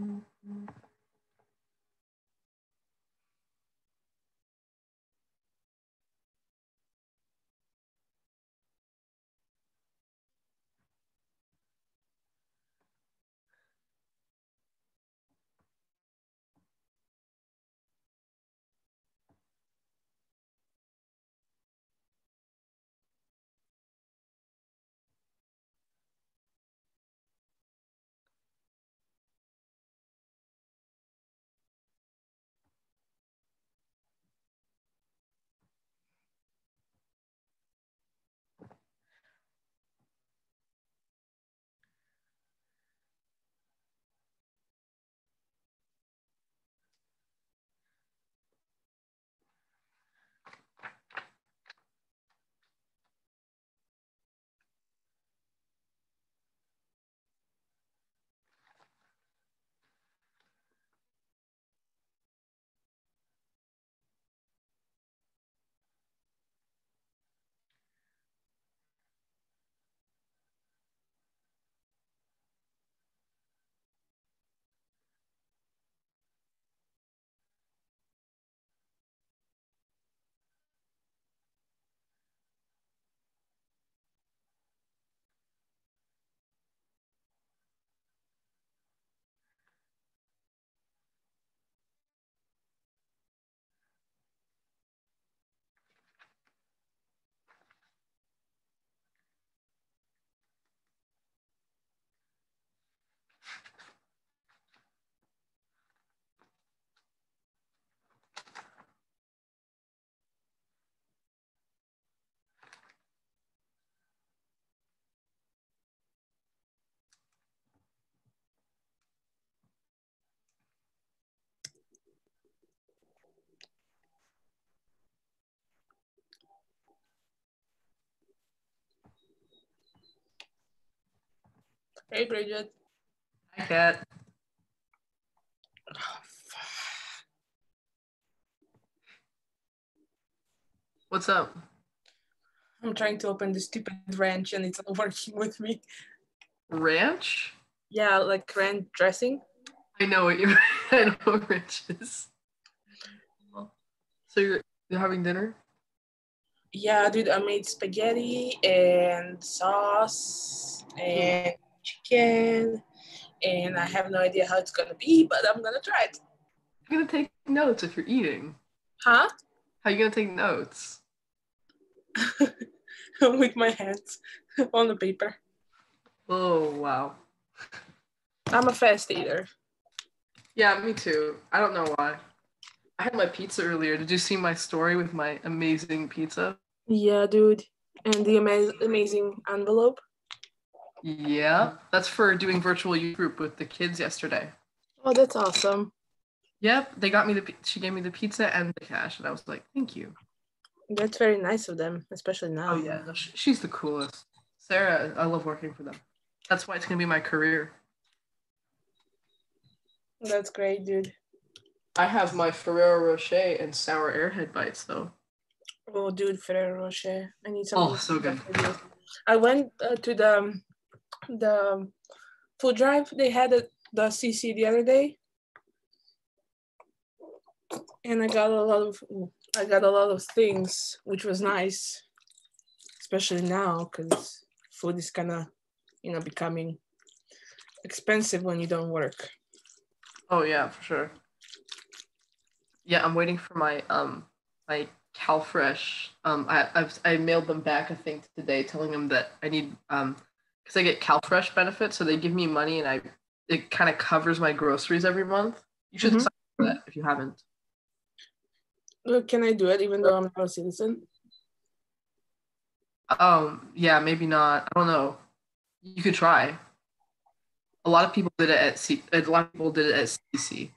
Mm-hmm. Hey, Bridget. Hi, Kat. Oh, What's up? I'm trying to open the stupid ranch and it's not working with me. Ranch? Yeah, like ranch dressing. I know what you I know what ranch is. So you're you're having dinner? Yeah, dude, I made spaghetti and sauce and chicken, and I have no idea how it's gonna be, but I'm gonna try it. You're gonna take notes if you're eating. Huh? How you gonna take notes? with my hands on the paper. Oh wow. I'm a fast eater. Yeah, me too. I don't know why. I had my pizza earlier. Did you see my story with my amazing pizza? Yeah, dude. And the ama- amazing envelope. Yeah, that's for doing virtual youth group with the kids yesterday. Oh, that's awesome. Yep, they got me the. She gave me the pizza and the cash, and I was like, "Thank you." That's very nice of them, especially now. Oh yeah, she's the coolest. Sarah, I love working for them. That's why it's gonna be my career. That's great, dude. I have my Ferrero Rocher and sour airhead bites though. Oh, dude, Ferrero Rocher. I need some. Oh, so good. I went uh, to the the food drive they had at the CC the other day, and I got a lot of I got a lot of things, which was nice, especially now because food is kind of you know becoming expensive when you don't work. Oh yeah, for sure. Yeah, I'm waiting for my um my CalFresh. Um, I I've, I mailed them back I think today, telling them that I need um because I get CalFresh benefits, so they give me money and I it kind of covers my groceries every month. You should Mhm. sign up for that if you haven't. Look, can I do it even though I'm not a citizen? Um, yeah, maybe not. I don't know. You could try. A lot of people did it at C. A lot of people did it at CC.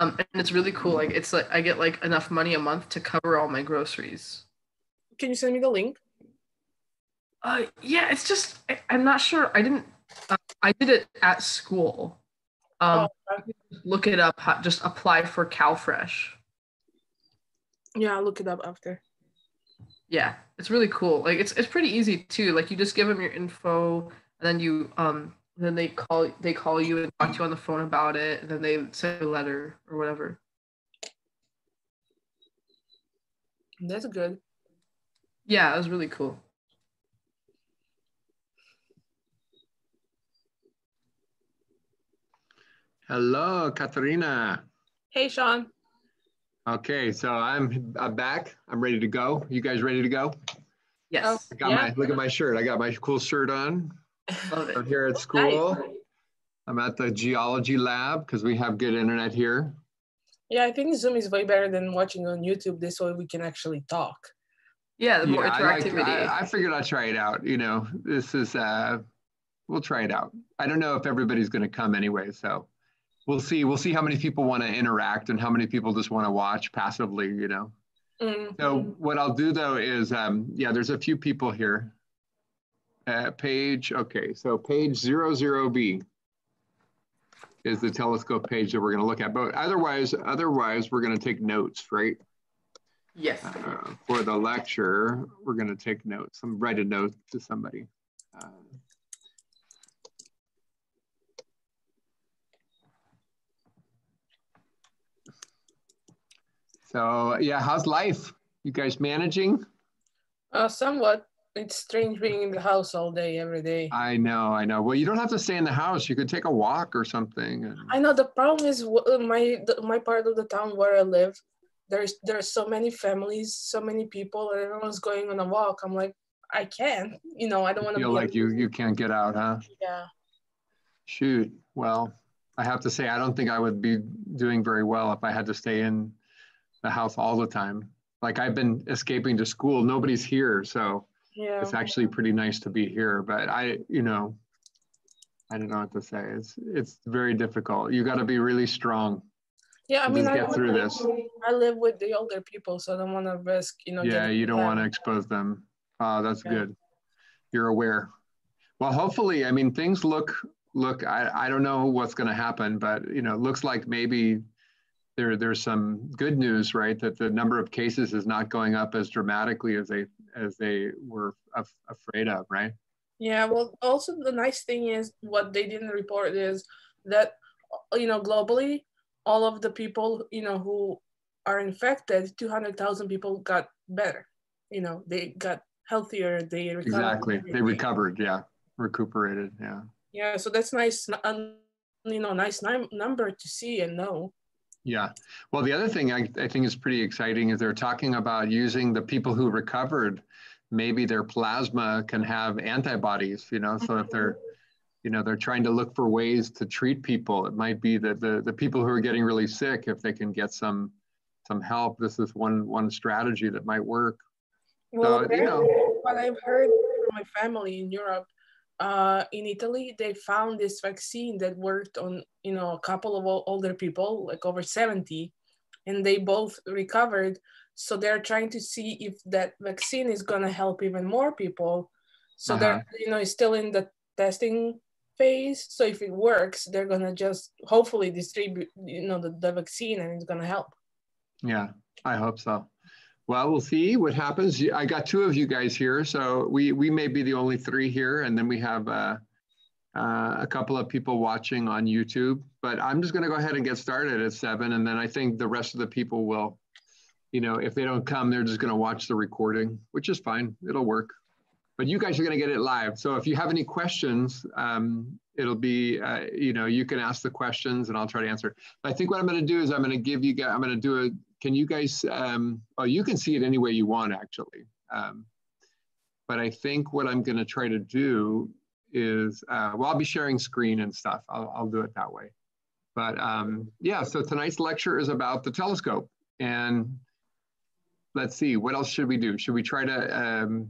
Um, and it's really cool. Like it's like I get like enough money a month to cover all my groceries. Can you send me the link? Uh, yeah, it's just I, I'm not sure. I didn't. Uh, I did it at school. Um, Oh, look it up. Just apply for CalFresh. Yeah, I'll look it up after. Yeah, it's really cool. Like it's it's pretty easy too. Like you just give them your info, and then you um then they call they call you and talk to you on the phone about it, and then they send a letter or whatever. That's good. Yeah, it was really cool. Hello, Katarina. Hey, Sean. Okay, so I'm, I'm back. I'm ready to go. You guys ready to go? Yes, I got Yeah. my look at my shirt. I got my cool shirt on. love I'm it. here at school. I'm at the geology lab because we have good internet here. Yeah, I think Zoom is way better than watching on YouTube. This way we can actually talk. Yeah, the more Yeah, I, interactivity. I, I figured I'd try it out. You know, this is uh, we'll try it out. I don't know if everybody's going to come anyway, so we'll see. We'll see how many people want to interact and how many people just want to watch passively. You know. Mm. So what I'll do though is, um, yeah, there's a few people here. Uh, page, okay, so page zero zero B is the telescope page that we're going to look at. But otherwise, otherwise, we're going to take notes, right? yes. Uh, for the lecture, we're going to take notes. I'm write a note to somebody. Um, so yeah, how's life? You guys managing? Uh, somewhat. It's strange being in the house all day, every day. I know, I know. Well, you don't have to stay in the house. You could take a walk or something. and- I know the problem is uh, my my part of the town where I live. There's there's so many families, so many people, and everyone's going on a walk. I'm like, I can't. You know, I don't want to feel like you you can't get out, huh? Yeah. Shoot. Well, I have to say, I don't think I would be doing very well if I had to stay in the house all the time. Like I've been escaping to school. Nobody's here, so Yeah. it's actually pretty nice to be here. But I, you know, I don't know what to say. It's it's very difficult. You got to be really strong. Yeah, I mean, I, get through this. I live with the older people, so I don't want to risk, you know. yeah, you don't want to expose them. Uh, that's Yeah. good. You're aware. Well, hopefully, I mean, things look look. I, I don't know what's going to happen, but you know, it looks like maybe there there's some good news, right? That the number of cases is not going up as dramatically as they as they were af- afraid of, right? Yeah, well, also the nice thing is what they didn't report is that you know globally, all of the people you know who are infected, two hundred thousand people got better. You know, they got healthier. They recovered. Exactly. They recovered. Yeah, recuperated. Yeah. Yeah, so that's nice. You know, nice num- number to see and know. Yeah. Well, the other thing I, I think is pretty exciting is they're talking about using the people who recovered, maybe their plasma can have antibodies, you know, so if mm-hmm. they're, you know, they're trying to look for ways to treat people. It might be that the, the people who are getting really sick, if they can get some some help, this is one one strategy that might work. Well, So, you know- what I've heard from my family in Europe, uh, in Italy, they found this vaccine that worked on, you know, a couple of older people, like over 70, and they both recovered. So they're trying to see if that vaccine is going to help even more people. So they're, you know, it's still in the testing phase. So if it works, they're gonna just hopefully distribute, you know, the, the vaccine and it's gonna help. Yeah, I hope so. Well, we'll see what happens. I got two of you guys here, so we we may be the only three here, and then we have uh, uh, a couple of people watching on YouTube. But I'm just going to go ahead and get started at seven, and then I think the rest of the people will, you know, if they don't come, they're just going to watch the recording, which is fine. It'll work but you guys are going to get it live. So if you have any questions, um, it'll be, uh, you know, you can ask the questions and I'll try to answer. But I think what I'm going to do is I'm going to give you guys, I'm going to do a, can you guys, um, oh, you can see it any way you want actually. Um, but I think what I'm going to try to do is, uh, well, I'll be sharing screen and stuff. I'll, I'll do it that way. But um, yeah, so tonight's lecture is about the telescope. And let's see, what else should we do? Should we try to um,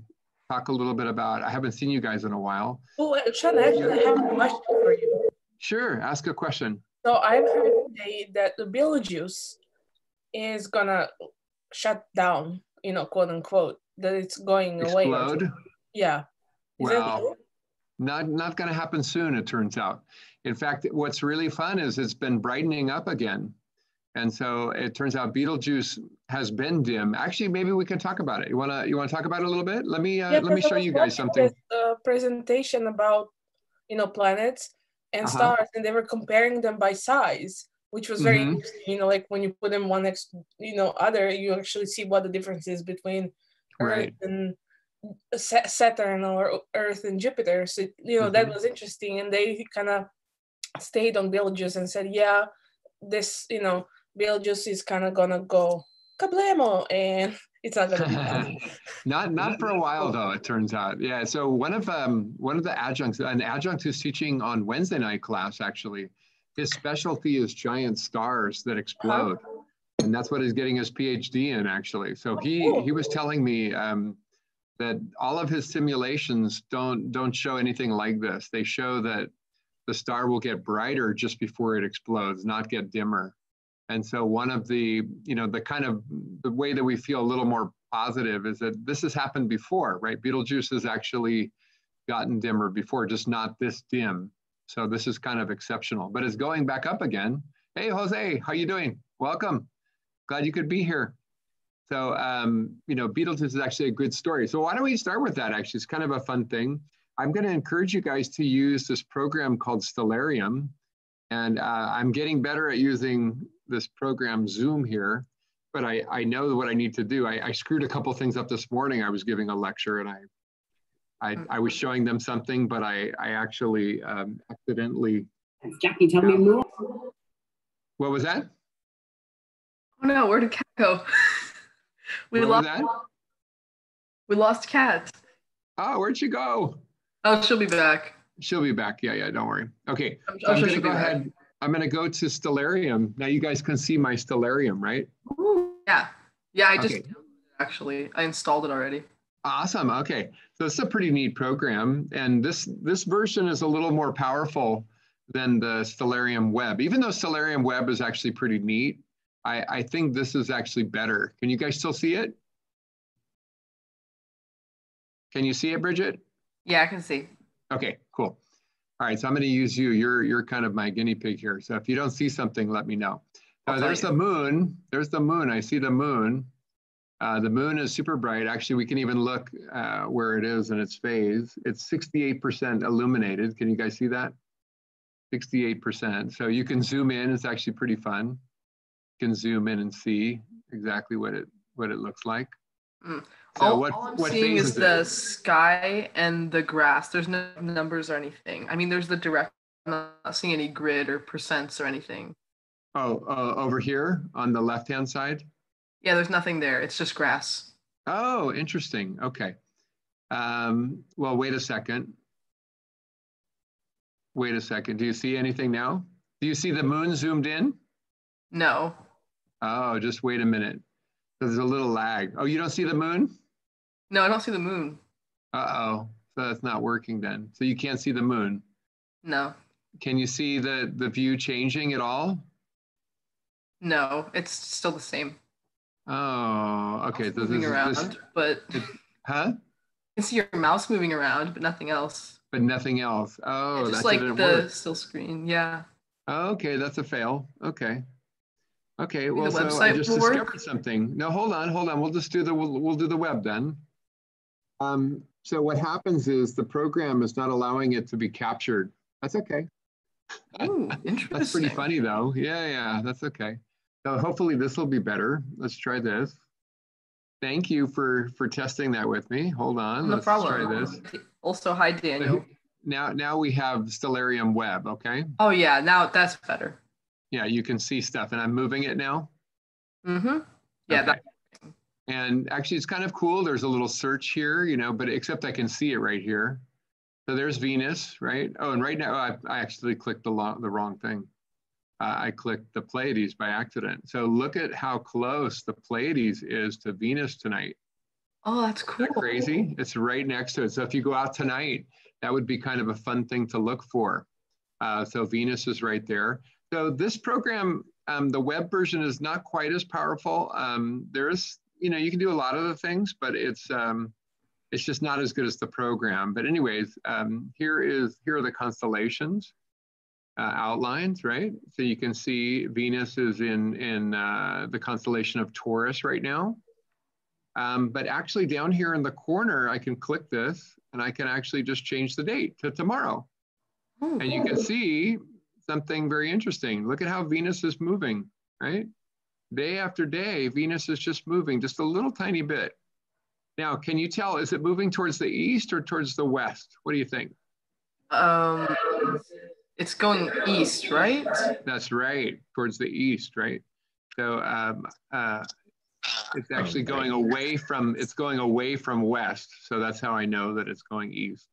talk a little bit about, I haven't seen you guys in a while. Oh, Sean, actually, I have a question for you. Sure, ask a question. So I've heard today that the Betelgeuse is gonna shut down, you know, quote unquote, that it's going Explode? away. Yeah. Is well, not not going to happen soon. It turns out. In fact, what's really fun is it's been brightening up again. And so it turns out Betelgeuse has been dim. Actually, maybe we can talk about it. You wanna you wanna talk about it a little bit? Let me uh, yeah, let me show you guys something. A presentation about you know planets and uh-huh. stars, and they were comparing them by size, which was very mm-hmm. interesting. You know, like when you put them one next you know other, you actually see what the difference is between right. Earth and Saturn or Earth and Jupiter. So you know mm-hmm. that was interesting, and they kind of stayed on Betelgeuse and said, yeah, this you know Betelgeuse is kind of gonna go kablamo and it's not gonna be not not for a while though it turns out yeah so one of um one of the adjuncts an adjunct who's teaching on wednesday night class actually his specialty is giant stars that explode. And that's what he's getting his phd in actually. So he oh, he was telling me um, that all of his simulations don't don't show anything like this. They show that the star will get brighter just before it explodes not get dimmer. And so one of the, you know, the kind of the way that we feel a little more positive is that this has happened before, right? Betelgeuse has actually gotten dimmer before, just not this dim. So this is kind of exceptional, but it's going back up again. Hey, Jose, how you doing? Welcome. Glad you could be here. So, um, you know, Betelgeuse is actually a good story. So why don't we start with that? Actually, it's kind of a fun thing. I'm going to encourage you guys to use this program called Stellarium. And uh, I'm getting better at using this program Zoom here, but I, I know what I need to do. I, I screwed a couple things up this morning. I was giving a lecture and I I, I was showing them something, but I, I actually um, accidentally. Jackie, tell me more. What was that? Oh no, where did Cat go? we what lost. We lost Cat. Oh, where'd she go? Oh, she'll be back. She'll be back. Yeah, yeah. Don't worry. Okay. I'm, I'm, I'm sure gonna go ahead. I'm going to go to Stellarium. Now you guys can see my Stellarium, right? Ooh, yeah. Yeah, I just okay. actually I installed it already. Awesome. Okay. So it's a pretty neat program and this this version is a little more powerful than the Stellarium web. Even though Stellarium web is actually pretty neat, I, I think this is actually better. Can you guys still see it? Can you see it, Bridget? Yeah, I can see. Okay, cool. All right, so I'm going to use you. You're you're kind of my guinea pig here. So if you don't see something, let me know. There's you. the moon. There's the moon. I see the moon. Uh, the moon is super bright. Actually, we can even look uh, where it is in its phase. It's 68% illuminated. Can you guys see that? 68%. So you can zoom in. It's actually pretty fun. You can zoom in and see exactly what it what it looks like. Mm. So all, what, all I'm what seeing is, is the sky and the grass. There's no numbers or anything. I mean, there's the direct. I'm not seeing any grid or percents or anything. Oh, uh, over here on the left-hand side. Yeah, there's nothing there. It's just grass. Oh, interesting. Okay. Um, well, wait a second. Wait a second. Do you see anything now? Do you see the moon zoomed in? No. Oh, just wait a minute. There's a little lag. Oh, you don't see the moon? No, I don't see the moon. Uh oh. So that's not working then. So you can't see the moon. No. Can you see the the view changing at all? No, it's still the same. Oh, okay. So moving this, around, this, but it, huh? You can see your mouse moving around, but nothing else. but nothing else. Oh, just that's like the worked. still screen. Yeah. Okay, that's a fail. Okay. Okay, Maybe well, the so I just will work? discovered something. No, hold on, hold on. We'll just do the, we'll, we'll do the web then. Um, so what happens is the program is not allowing it to be captured. That's okay. Ooh, interesting. That's pretty funny though. Yeah, yeah, that's okay. So hopefully this will be better. Let's try this. Thank you for, for testing that with me. Hold on, No let's problem. try this. Also, hi Daniel. Now, now we have Stellarium web, okay? Oh yeah, now that's better. Yeah, you can see stuff and I'm moving it now. Mm-hmm. Yeah, that, Okay. And actually, it's kind of cool. There's a little search here, you know, but except I can see it right here. So there's Venus, right? Oh, and right now I, I actually clicked the, the wrong thing. Uh, I clicked the Pleiades by accident. So look at how close the Pleiades is to Venus tonight. oh, that's cool. that crazy? It's right next to it. So if you go out tonight, that would be kind of a fun thing to look for. Uh, so Venus is right there. So this program, um, the web version is not quite as powerful. Um, there's, you know, you can do a lot of the things, but it's um, it's just not as good as the program. But anyways, um, here is here are the constellations uh, outlines, right? So you can see Venus is in in uh, the constellation of Taurus right now. Um, but actually down here in the corner, I can click this and I can actually just change the date to tomorrow. Oh, And you can see something very interesting. Look at how Venus is moving, right? Day after day, Venus is just moving just a little tiny bit. Now, can you tell, is it moving towards the east or towards the west? What do you think? Um, it's going east, right? That's right, towards the east, right? So um, uh, it's actually going away from, it's going away from west. So that's how I know that it's going east.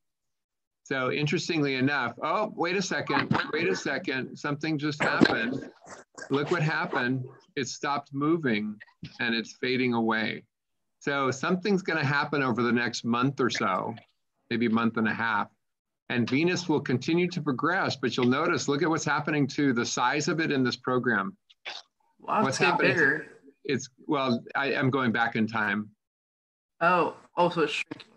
So interestingly enough, oh, wait a second, wait a second, something just happened. Look what happened. It stopped moving and it's fading away. So something's going to happen over the next month or so, maybe a month and a half. And Venus will continue to progress, but you'll notice, look at what's happening to the size of it in this program. Wow, What's it's getting happening? bigger. It's, well, I am going back in time. Oh, oh also it's shrinking.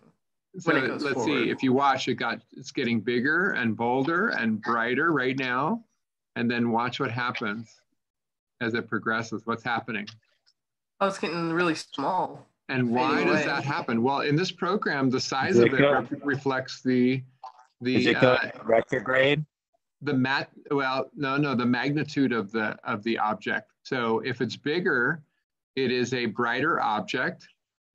So When it goes let's forward. see, if you watch, it got, it's getting bigger and bolder and brighter right now. And then watch what happens as it progresses, what's happening. Oh, it's getting really small. And why Fading does that happen? Well, in this program, the size Is of it it re- reflects the, Is the, it uh, retrograde? the mat, well, no, no, the magnitude of the, of the object. So if it's bigger, it is a brighter object.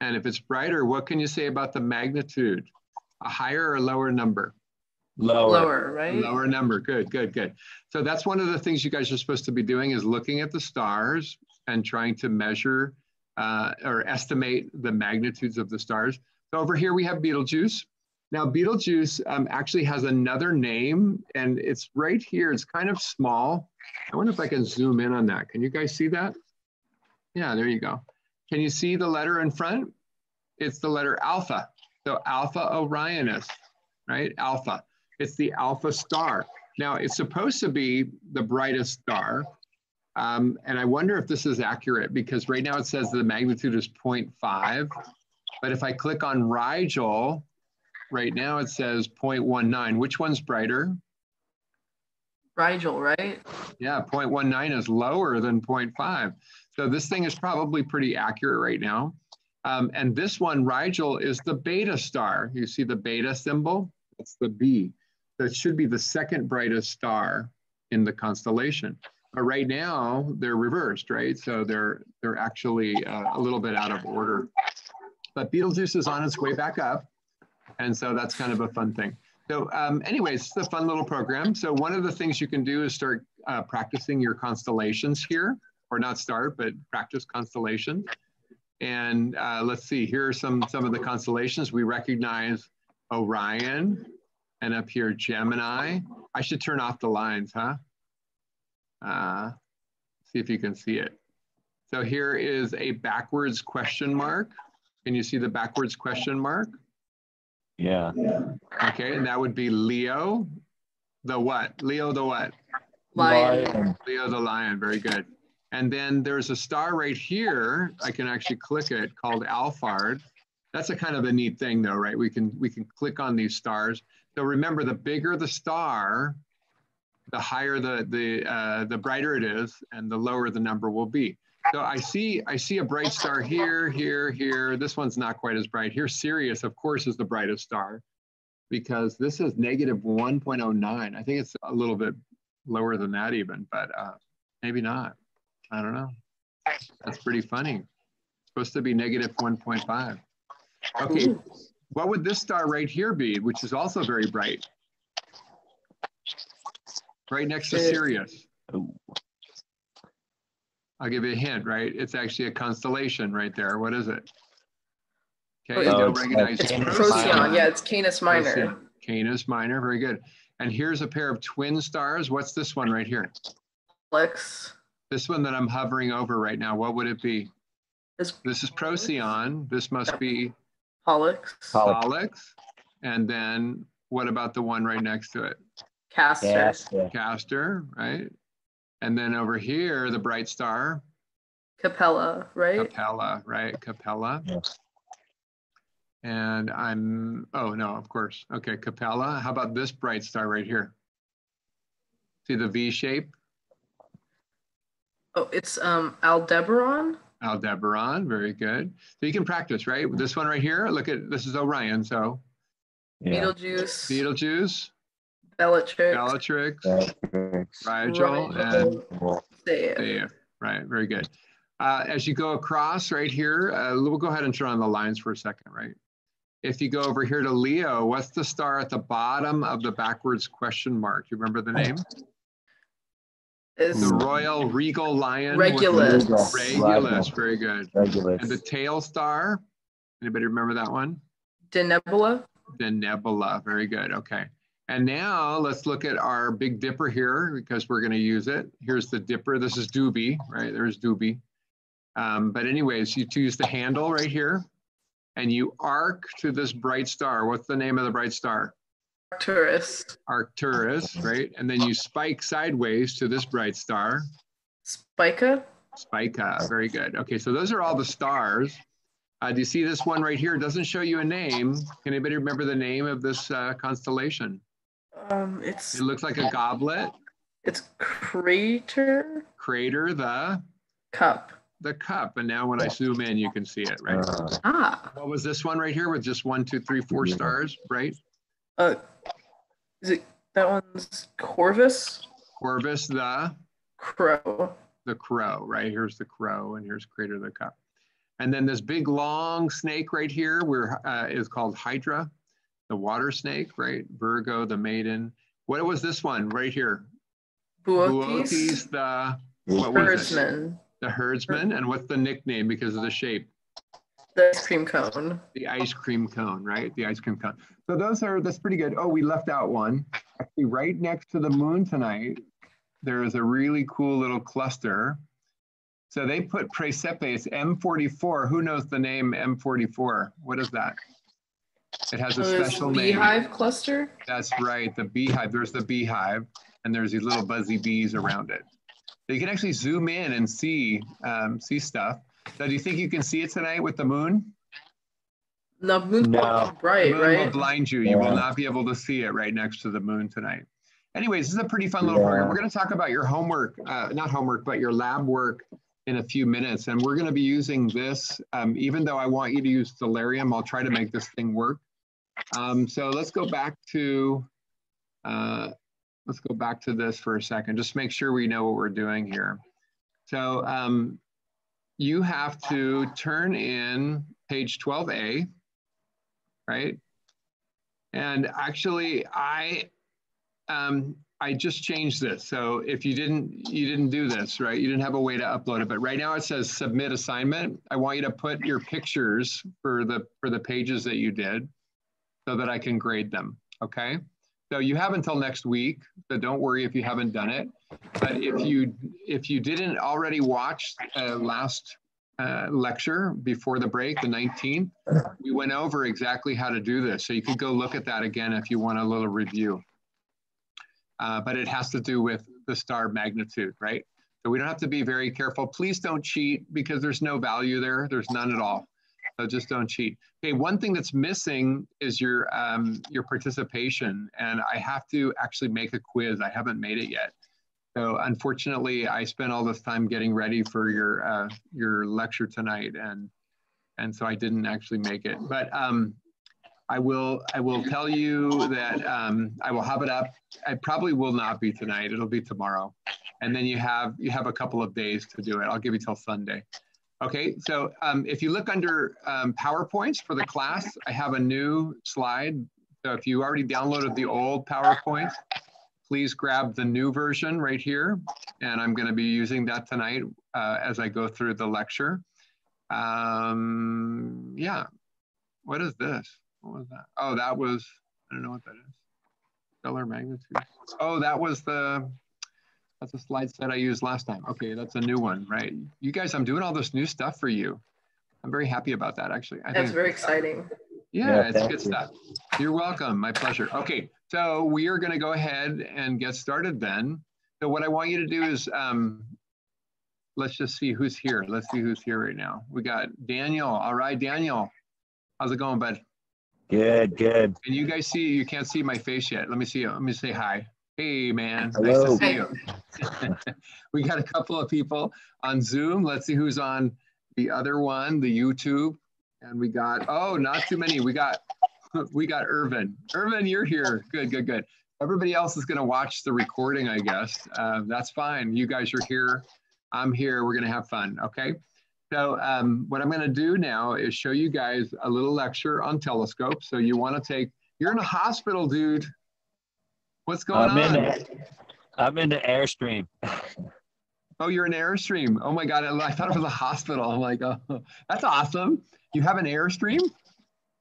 And if it's brighter, what can you say about the magnitude? A higher or lower number? Lower. Lower, right? Lower number, good, good, good. So that's one of the things you guys are supposed to be doing is looking at the stars and trying to measure uh, or estimate the magnitudes of the stars. So over here we have Betelgeuse. Now Betelgeuse um, actually has another name and it's right here. It's kind of small. I wonder if I can zoom in on that. Can you guys see that? Yeah, there you go. Can you see the letter in front? It's the letter alpha. So Alpha Orionis, right? Alpha. It's the alpha star. Now, it's supposed to be the brightest star. Um, and I wonder if this is accurate because right now it says the magnitude is 0.5. But if I click on Rigel, right now it says 0.19. Which one's brighter? Rigel, right? Yeah, 0.19 is lower than 0.5. So this thing is probably pretty accurate right now. Um, and this one, Rigel, is the beta star. You see the beta symbol? That's the B. That should be the second brightest star in the constellation. But right now, they're reversed, right? So they're, they're actually uh, a little bit out of order. But Betelgeuse is on its way back up. And so that's kind of a fun thing. So um, anyways, it's a fun little program. So one of the things you can do is start uh, practicing your constellations here, or not start, but practice constellations. And uh, let's see, here are some, some of the constellations. We recognize Orion and up here Gemini. I should turn off the lines, huh? Uh, see if you can see it. So here is a backwards question mark. Can you see the backwards question mark? Yeah. Okay, and that would be Leo, the what? Leo the what? Lion. Lion. Leo the lion, very good. And then there's a star right here. I can actually click it called Alphard. That's a kind of a neat thing though, right? We can we can click on these stars. So remember, the bigger the star, the higher the the uh, the brighter it is, and the lower the number will be. So I see I see a bright star here, here, here. This one's not quite as bright. Here, Sirius, of course, is the brightest star because this is negative 1.09. I think it's a little bit lower than that even, but uh, maybe not. I don't know. That's pretty funny. It's supposed to be negative 1.5. Okay, what would this star right here be, which is also very bright? Right next to Sirius. Ooh. I'll give you a hint, right? It's actually a constellation right there. What is it? Oh, Okay, you it's- don't recognize Canis it. Procyon. Minor. Yeah, it's Canis Minor. Canis Minor, very good. And here's a pair of twin stars. What's this one right here? Alex. This one that I'm hovering over right now, what would it be? Is This is Procyon. This must be Pollux. Pollux. Pollux. And then what about the one right next to it? Castor. Yes. yeah. Castor, right? And then over here, the bright star, Capella, right? Capella, right? Capella. Yes. And I'm, oh no, of course. Okay, Capella. How about this bright star right here? See the V shape? Oh, it's um Aldebaran. Aldebaran, very good. So you can practice, right? This one right here, look at, this is Orion, so Yeah. Beetlejuice. Betelgeuse, Bellatrix. Bellatrix, Bellatrix. Rigel, Rigel. and Well, Theia. Theia. Right, very good. Uh, as you go across right here, uh, we'll go ahead and turn on the lines for a second, right? If you go over here to Leo, what's the star at the bottom of the backwards question mark? You remember the name? Is The Royal Regal Lion. Regulus. Regulus, very good. Regulus. And the tail star, anybody remember that one? Denebola. The nebula, very good, okay. And now let's look at our Big Dipper here because we're gonna use it. Here's the dipper, this is Dubhe, right? There's Dubhe. Um, but anyways, you choose the handle right here and you arc to this bright star. What's the name of the bright star? Arcturus. Arcturus, right? And then you spike sideways to this bright star. Spica. Spica, very good. Okay, so those are all the stars. Uh, do you see this one right here? It doesn't show you a name. Can anybody remember the name of this uh, constellation? Um, it's It looks like a goblet, it's crater crater, the cup. the cup. And now when I zoom in, you can see it, right? Uh, Ah. What was this one right here with just one, two, three, four Yeah. stars, right? Uh, is it that one's Corvus? Corvus, the Crow. the crow, right? Here's the crow and here's crater the cup. And then this big long snake right here where uh, is called Hydra, the water snake, right? Virgo, the maiden. What was this one right here? Boötes, the what? Herdsman. The herdsman. And what's the nickname because of the shape? The ice cream cone. The ice cream cone, right? The ice cream cone. So those are, that's pretty good. Oh, we left out one. Actually, right next to the moon tonight, there is a really cool little cluster. So they put Praesepe, M44. Who knows the name M44? What is that? It has a there's special name. beehive cluster. That's right, the beehive. There's the beehive, and there's these little buzzy bees around it. So you can actually zoom in and see um, see stuff. So do you think you can see it tonight with the moon? The moon's No. not bright, the moon will blind you. You will not be able to see it right next to the moon tonight. Anyways, this is a pretty fun little program. We're going to talk about your homework, uh, not homework, but your lab work in a few minutes. And we're going to be using this, um, even though I want you to use Stellarium, I'll try to make this thing work. Um, so let's go back to, uh, let's go back to this for a second. Just make sure we know what we're doing here. So um, you have to turn in page 12A, right? And actually, I um, I just changed this. So if you didn't you didn't do this, right? You didn't have a way to upload it, but right now it says submit assignment. I want you to put your pictures for the for the pages that you did, so that I can grade them. Okay. So you have until next week. So don't worry if you haven't done it. But if you if you didn't already watch uh, last uh, lecture before the break, the 19th, we went over exactly how to do this. So you could go look at that again if you want a little review. Uh, but it has to do with the star magnitude, right? So we don't have to be very careful. Please don't cheat because there's no value there. There's none at all. So just don't cheat. Okay, one thing that's missing is your um, your participation, and I have to actually make a quiz. I haven't made it yet. So unfortunately, I spent all this time getting ready for your uh, your lecture tonight, and and so I didn't actually make it. But um, I will I will tell you that um, I will have it up. I probably will not be tonight. It'll be tomorrow, and then you have you have a couple of days to do it. I'll give you till Sunday. Okay, so um, if you look under um, PowerPoints for the class, I have a new slide. So if you already downloaded the old PowerPoint, please grab the new version right here. And I'm gonna be using that tonight uh, as I go through the lecture. Um, yeah, what is this? What was that? Oh, that was, I don't know what that is. Stellar magnitude. Oh, that was the, that's a slide set I used last time. Okay, that's a new one, right? You guys, I'm doing all this new stuff for you. I'm very happy about that, actually. I That's very exciting. Yeah, Yeah, it's good you. stuff. You're welcome. My pleasure. Okay, so we are going to go ahead and get started then. So what I want you to do is, um, let's just see who's here. Let's see who's here right now. We got Daniel. All right, Daniel. How's it going, bud? Good, good. And you guys see? You can't see my face yet. Let me see. Let me say hi. Hey, man. Hello. Nice to see you. we got a couple of people on Zoom. Let's see who's on the other one, the YouTube. And we got, oh, not too many. We got, we got Irvin. Irvin, you're here. Good, good, good. Everybody else is going to watch the recording, I guess. Uh, that's fine. You guys are here. I'm here. We're going to have fun. Okay. So um, what I'm going to do now is show you guys a little lecture on telescopes. So you want to take, you're in a hospital, dude. What's going I'm in on? the, I'm in the airstream. Oh, you're an Airstream. Oh my God, I I thought it was a hospital. I'm like, oh, that's awesome. You have an Airstream?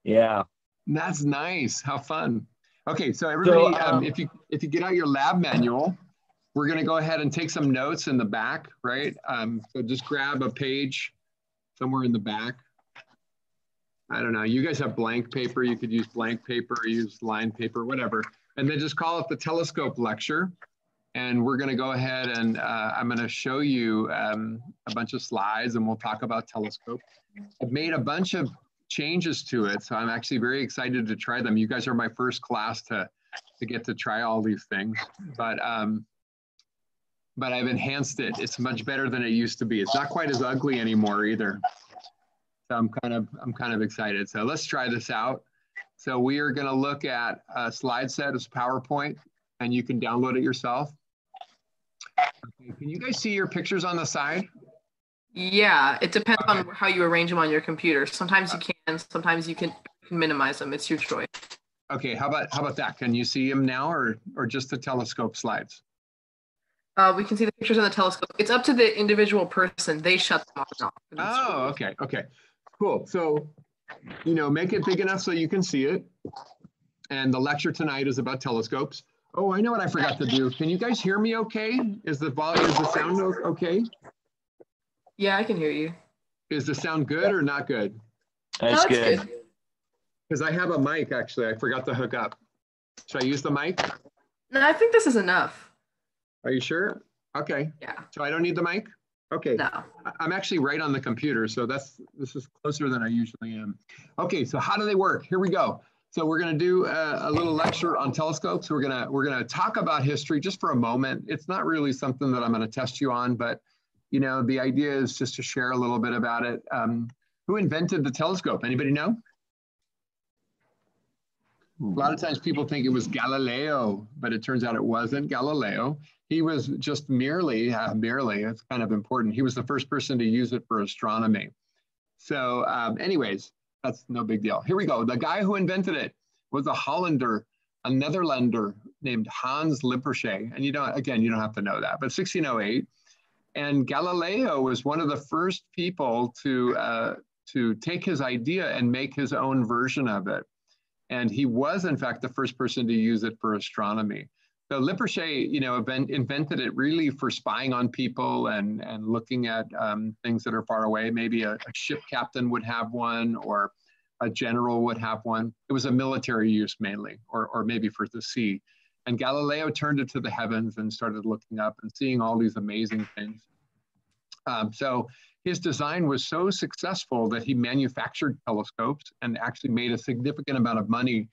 Yeah. That's nice. How fun. Okay, so everybody, um, um, if you if you get out your lab manual, we're gonna go ahead and take some notes in the back, right? Um, so just grab a page somewhere in the back. I don't know. You guys have blank paper. You could use blank paper, use line paper, whatever, and then just call it the telescope lecture. And we're going to go ahead and uh, I'm going to show you um, a bunch of slides and we'll talk about telescope. I've made a bunch of changes to it, so I'm actually very excited to try them. You guys are my first class to, to get to try all these things, but, um, but I've enhanced it. It's much better than it used to be. It's not quite as ugly anymore either. So I'm kind of, I'm kind of excited. So let's try this out. So we are going to look at a slide set as PowerPoint and you can download it yourself. Okay, Can you guys see your pictures on the side? Yeah, it depends on how you arrange them on your computer. Sometimes you can, sometimes you can, you can minimize them. It's your choice. Okay, how about how about that? Can you see them now or or just the telescope slides? Uh, we can see the pictures on the telescope. It's up to the individual person. They shut them off. Oh, okay, okay. Cool. So, you know, make it big enough so you can see it. And the lecture tonight is about telescopes. Oh, I know what I forgot to do. Can you guys hear me okay? Is the volume, is the sound okay? Yeah, I can hear you. Is the sound good or not good? That's No, good. Because I have a mic actually. I forgot to hook up. Should I use the mic? No, I think this is enough. Are you sure? Okay. Yeah. So I don't need the mic? Okay. I'm actually right on the computer, so that's this is closer than I usually am. Okay, so how do they work? Here we go. So we're going to do a, a little lecture on telescopes. We're going to we're going to talk about history just for a moment. It's not really something that I'm going to test you on, but you know the idea is just to share a little bit about it. Um, who invented the telescope? Anybody know? A lot of times people think it was Galileo, but it turns out it wasn't Galileo. He was just merely, uh, merely, it's kind of important. He was the first person to use it for astronomy. So, um, anyways, that's no big deal. Here we go. The guy who invented it was a Hollander, a Netherlander named Hans Lippershey. And you don't, again, you don't have to know that, but 1608. And Galileo was one of the first people to, uh, to take his idea and make his own version of it. And he was, in fact, the first person to use it for astronomy. So Lippershey, you know, invent, invented it really for spying on people and, and looking at um, things that are far away. Maybe a, a ship captain would have one or a general would have one. It was a military use mainly, or, or maybe for the sea. And Galileo turned it to the heavens and started looking up and seeing all these amazing things. Um, so his design was so successful that he manufactured telescopes and actually made a significant amount of money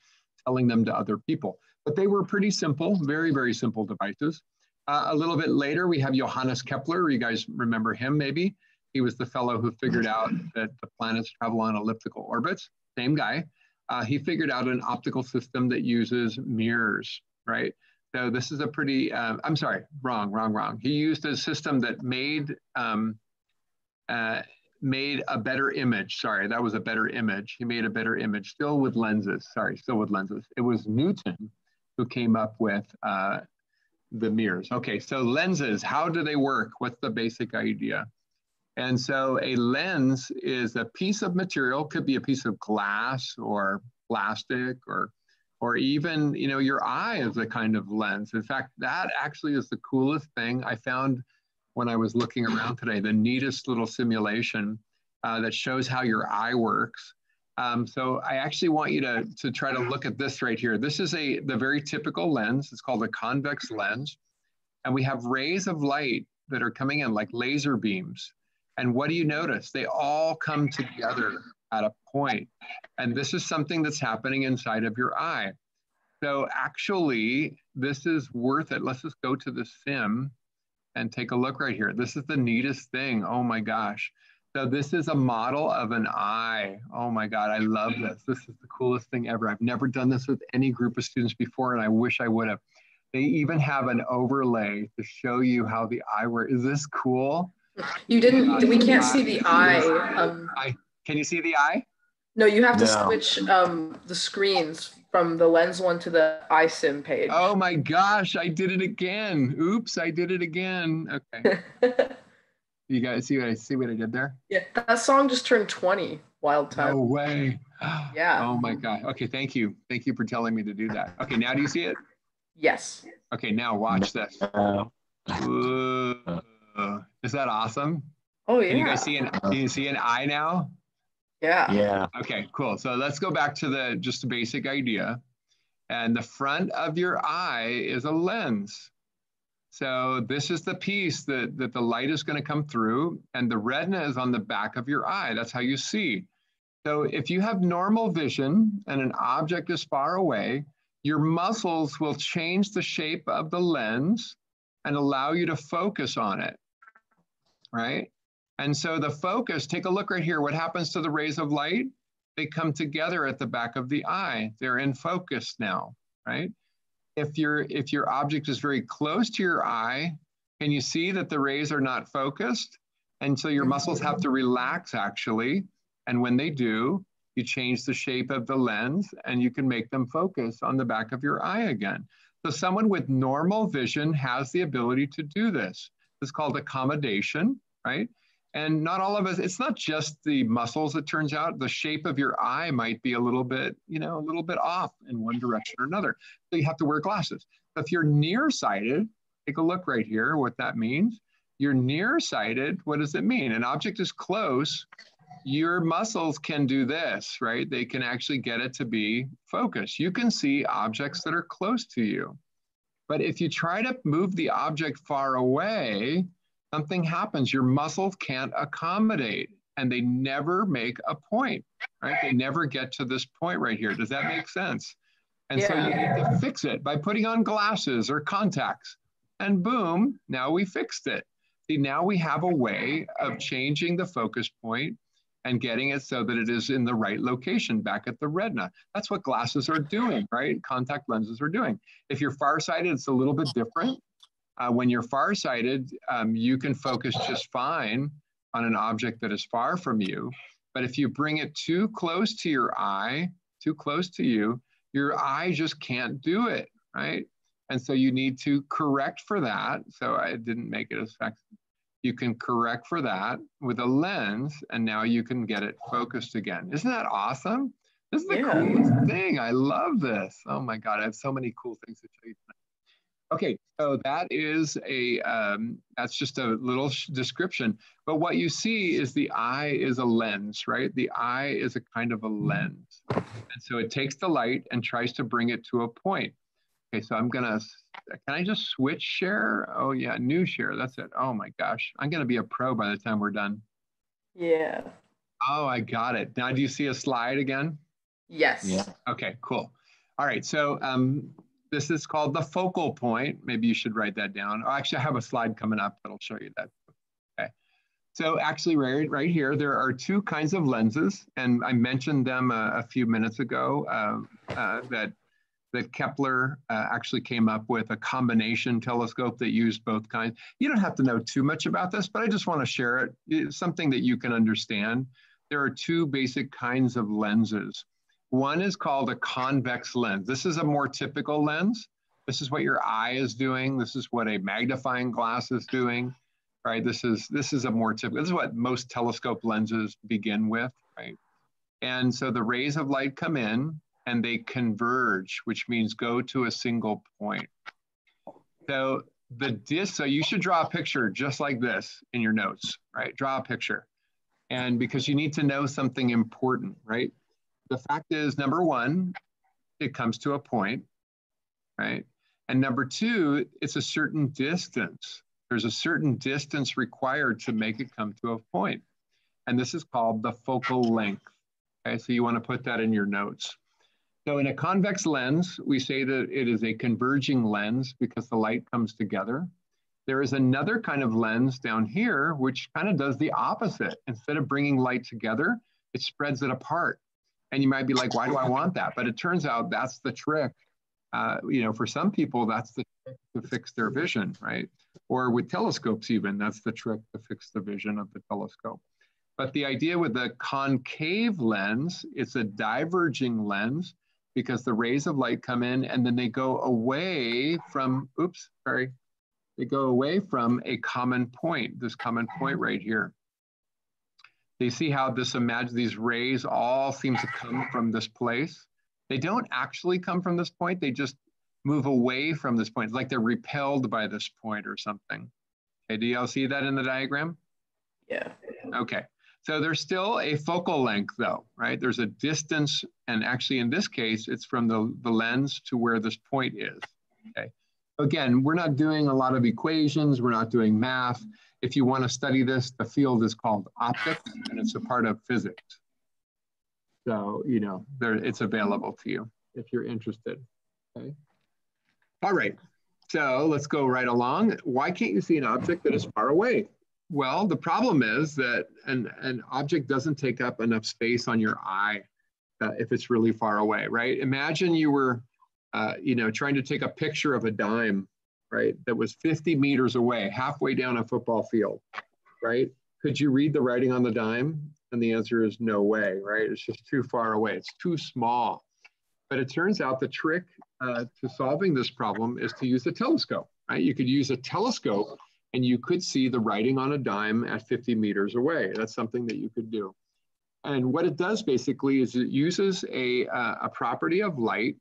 selling them to other people. But they were pretty simple, very, very simple devices. Uh, a little bit later, we have Johannes Kepler. You guys remember him maybe? He was the fellow who figured out that the planets travel on elliptical orbits. Same guy. Uh, he figured out an optical system that uses mirrors, right? So this is a pretty, uh, I'm sorry, wrong, wrong, wrong. He used a system that made, um, uh, made a better image. Sorry, that was a better image. He made a better image, still with lenses. Sorry, still with lenses. It was Newton who came up with uh, the mirrors. Okay, so lenses, how do they work? What's the basic idea? And so a lens is a piece of material, could be a piece of glass or plastic or or even you know your eye is a kind of lens in fact that actually is the coolest thing i found when i was looking around today the neatest little simulation uh, that shows how your eye works um, so i actually want you to, to try to look at this right here this is a the very typical lens it's called a convex lens and we have rays of light that are coming in like laser beams and what do you notice they all come together at a point. And this is something that's happening inside of your eye. So actually, this is worth it. Let's just go to the sim and take a look right here. This is the neatest thing. Oh my gosh. So this is a model of an eye. Oh my God, I love this. This is the coolest thing ever. I've never done this with any group of students before, and I wish I would have. They even have an overlay to show you how the eye works. Is this cool? You didn't, we can't see the eye. Um, I, can you see the eye? No, you have to no. switch um, the screens from the lens one to the iSim page. Oh my gosh, I did it again. Oops, I did it again. Okay. you guys see what I see what I did there? Yeah, that song just turned 20. Wild time. No way. yeah. Oh my god. Okay, thank you. Thank you for telling me to do that. Okay, now do you see it? Yes. Okay, now watch this. Ooh, is that awesome? Oh yeah. Can you guys see an can you see an eye now? Yeah. Yeah. Okay, cool. So let's go back to the just a basic idea. And the front of your eye is a lens. So this is the piece that, that the light is going to come through, and the retina is on the back of your eye. That's how you see. So if you have normal vision and an object is far away, your muscles will change the shape of the lens and allow you to focus on it, right? And so the focus, take a look right here. What happens to the rays of light? They come together at the back of the eye. They're in focus now, right? If your if your object is very close to your eye, can you see that the rays are not focused? And so your muscles have to relax actually. And when they do, you change the shape of the lens and you can make them focus on the back of your eye again. So someone with normal vision has the ability to do this. It's called accommodation, right? And not all of us, it's not just the muscles, it turns out. The shape of your eye might be a little bit, you know, a little bit off in one direction or another. So you have to wear glasses. If you're nearsighted, take a look right here, what that means. You're nearsighted, what does it mean? An object is close, your muscles can do this, right? They can actually get it to be focused. You can see objects that are close to you. But if you try to move the object far away, something happens, your muscles can't accommodate and they never make a point, right? They never get to this point right here. Does that make sense? And yeah. so you need to fix it by putting on glasses or contacts. And boom, now we fixed it. See, now we have a way of changing the focus point and getting it so that it is in the right location back at the retina. That's what glasses are doing, right? Contact lenses are doing. If you're farsighted, it's a little bit different. Uh, when you're farsighted, um, you can focus just fine on an object that is far from you. But if you bring it too close to your eye, too close to you, your eye just can't do it, right? And so you need to correct for that. So I didn't make it as fast. You can correct for that with a lens, and now you can get it focused again. Isn't that awesome? This is the yeah. coolest thing. I love this. Oh my God, I have so many cool things to show you tonight. Okay, so that is a, um, that's just a little description. But what you see is the eye is a lens, right? The eye is a kind of a lens. And so it takes the light and tries to bring it to a point. Okay, so I'm gonna, can I just switch share? Oh yeah, new share, that's it. Oh my gosh, I'm gonna be a pro by the time we're done. Yeah. Oh, I got it. Now, do you see a slide again? Yes. Yeah. Okay, cool. All right, so um, this is called the focal point. Maybe you should write that down. Oh, actually, I have a slide coming up that'll show you that. Okay. So actually, right, right here, there are two kinds of lenses, and I mentioned them a, a few minutes ago uh, uh, that that Kepler uh, actually came up with a combination telescope that used both kinds. You don't have to know too much about this, but I just want to share it. It's something that you can understand. There are two basic kinds of lenses. One is called a convex lens. This is a more typical lens. This is what your eye is doing. This is what a magnifying glass is doing, right? This is, this is a more typical, this is what most telescope lenses begin with, right? And so the rays of light come in and they converge, which means go to a single point. So the disc, so you should draw a picture just like this in your notes, right? Draw a picture. And because you need to know something important, right? The fact is, number one, it comes to a point, right? And number two, it's a certain distance. There's a certain distance required to make it come to a point. And this is called the focal length. Okay, so you want to put that in your notes. So in a convex lens, we say that it is a converging lens because the light comes together. There is another kind of lens down here, which kind of does the opposite. Instead of bringing light together, it spreads it apart. And you might be like, why do I want that? But it turns out that's the trick. Uh, you know, for some people, that's the trick to fix their vision, right? Or with telescopes, even that's the trick to fix the vision of the telescope. But the idea with the concave lens, it's a diverging lens because the rays of light come in and then they go away from, oops, sorry, they go away from a common point, this common point right here. They see how this imagine these rays all seem to come from this place. They don't actually come from this point. They just move away from this point. It's like they're repelled by this point or something. Okay, do y'all see that in the diagram? Yeah. Okay, so there's still a focal length though, right? There's a distance, and actually in this case, it's from the, the lens to where this point is, okay? Again, we're not doing a lot of equations, we're not doing math. If you want to study this, the field is called optics and it's a part of physics. So, you know, there, it's available to you if you're interested, okay? All right, so let's go right along. Why can't you see an object that is far away? Well, the problem is that an, an object doesn't take up enough space on your eye uh, if it's really far away, right? Imagine you were, uh, you know, trying to take a picture of a dime right, that was 50 meters away, halfway down a football field, right? Could you read the writing on the dime? And the answer is no way, right? It's just too far away. It's too small. But it turns out the trick uh, to solving this problem is to use a telescope, right? You could use a telescope and you could see the writing on a dime at 50 meters away. That's something that you could do. And what it does basically is it uses a, uh, a property of light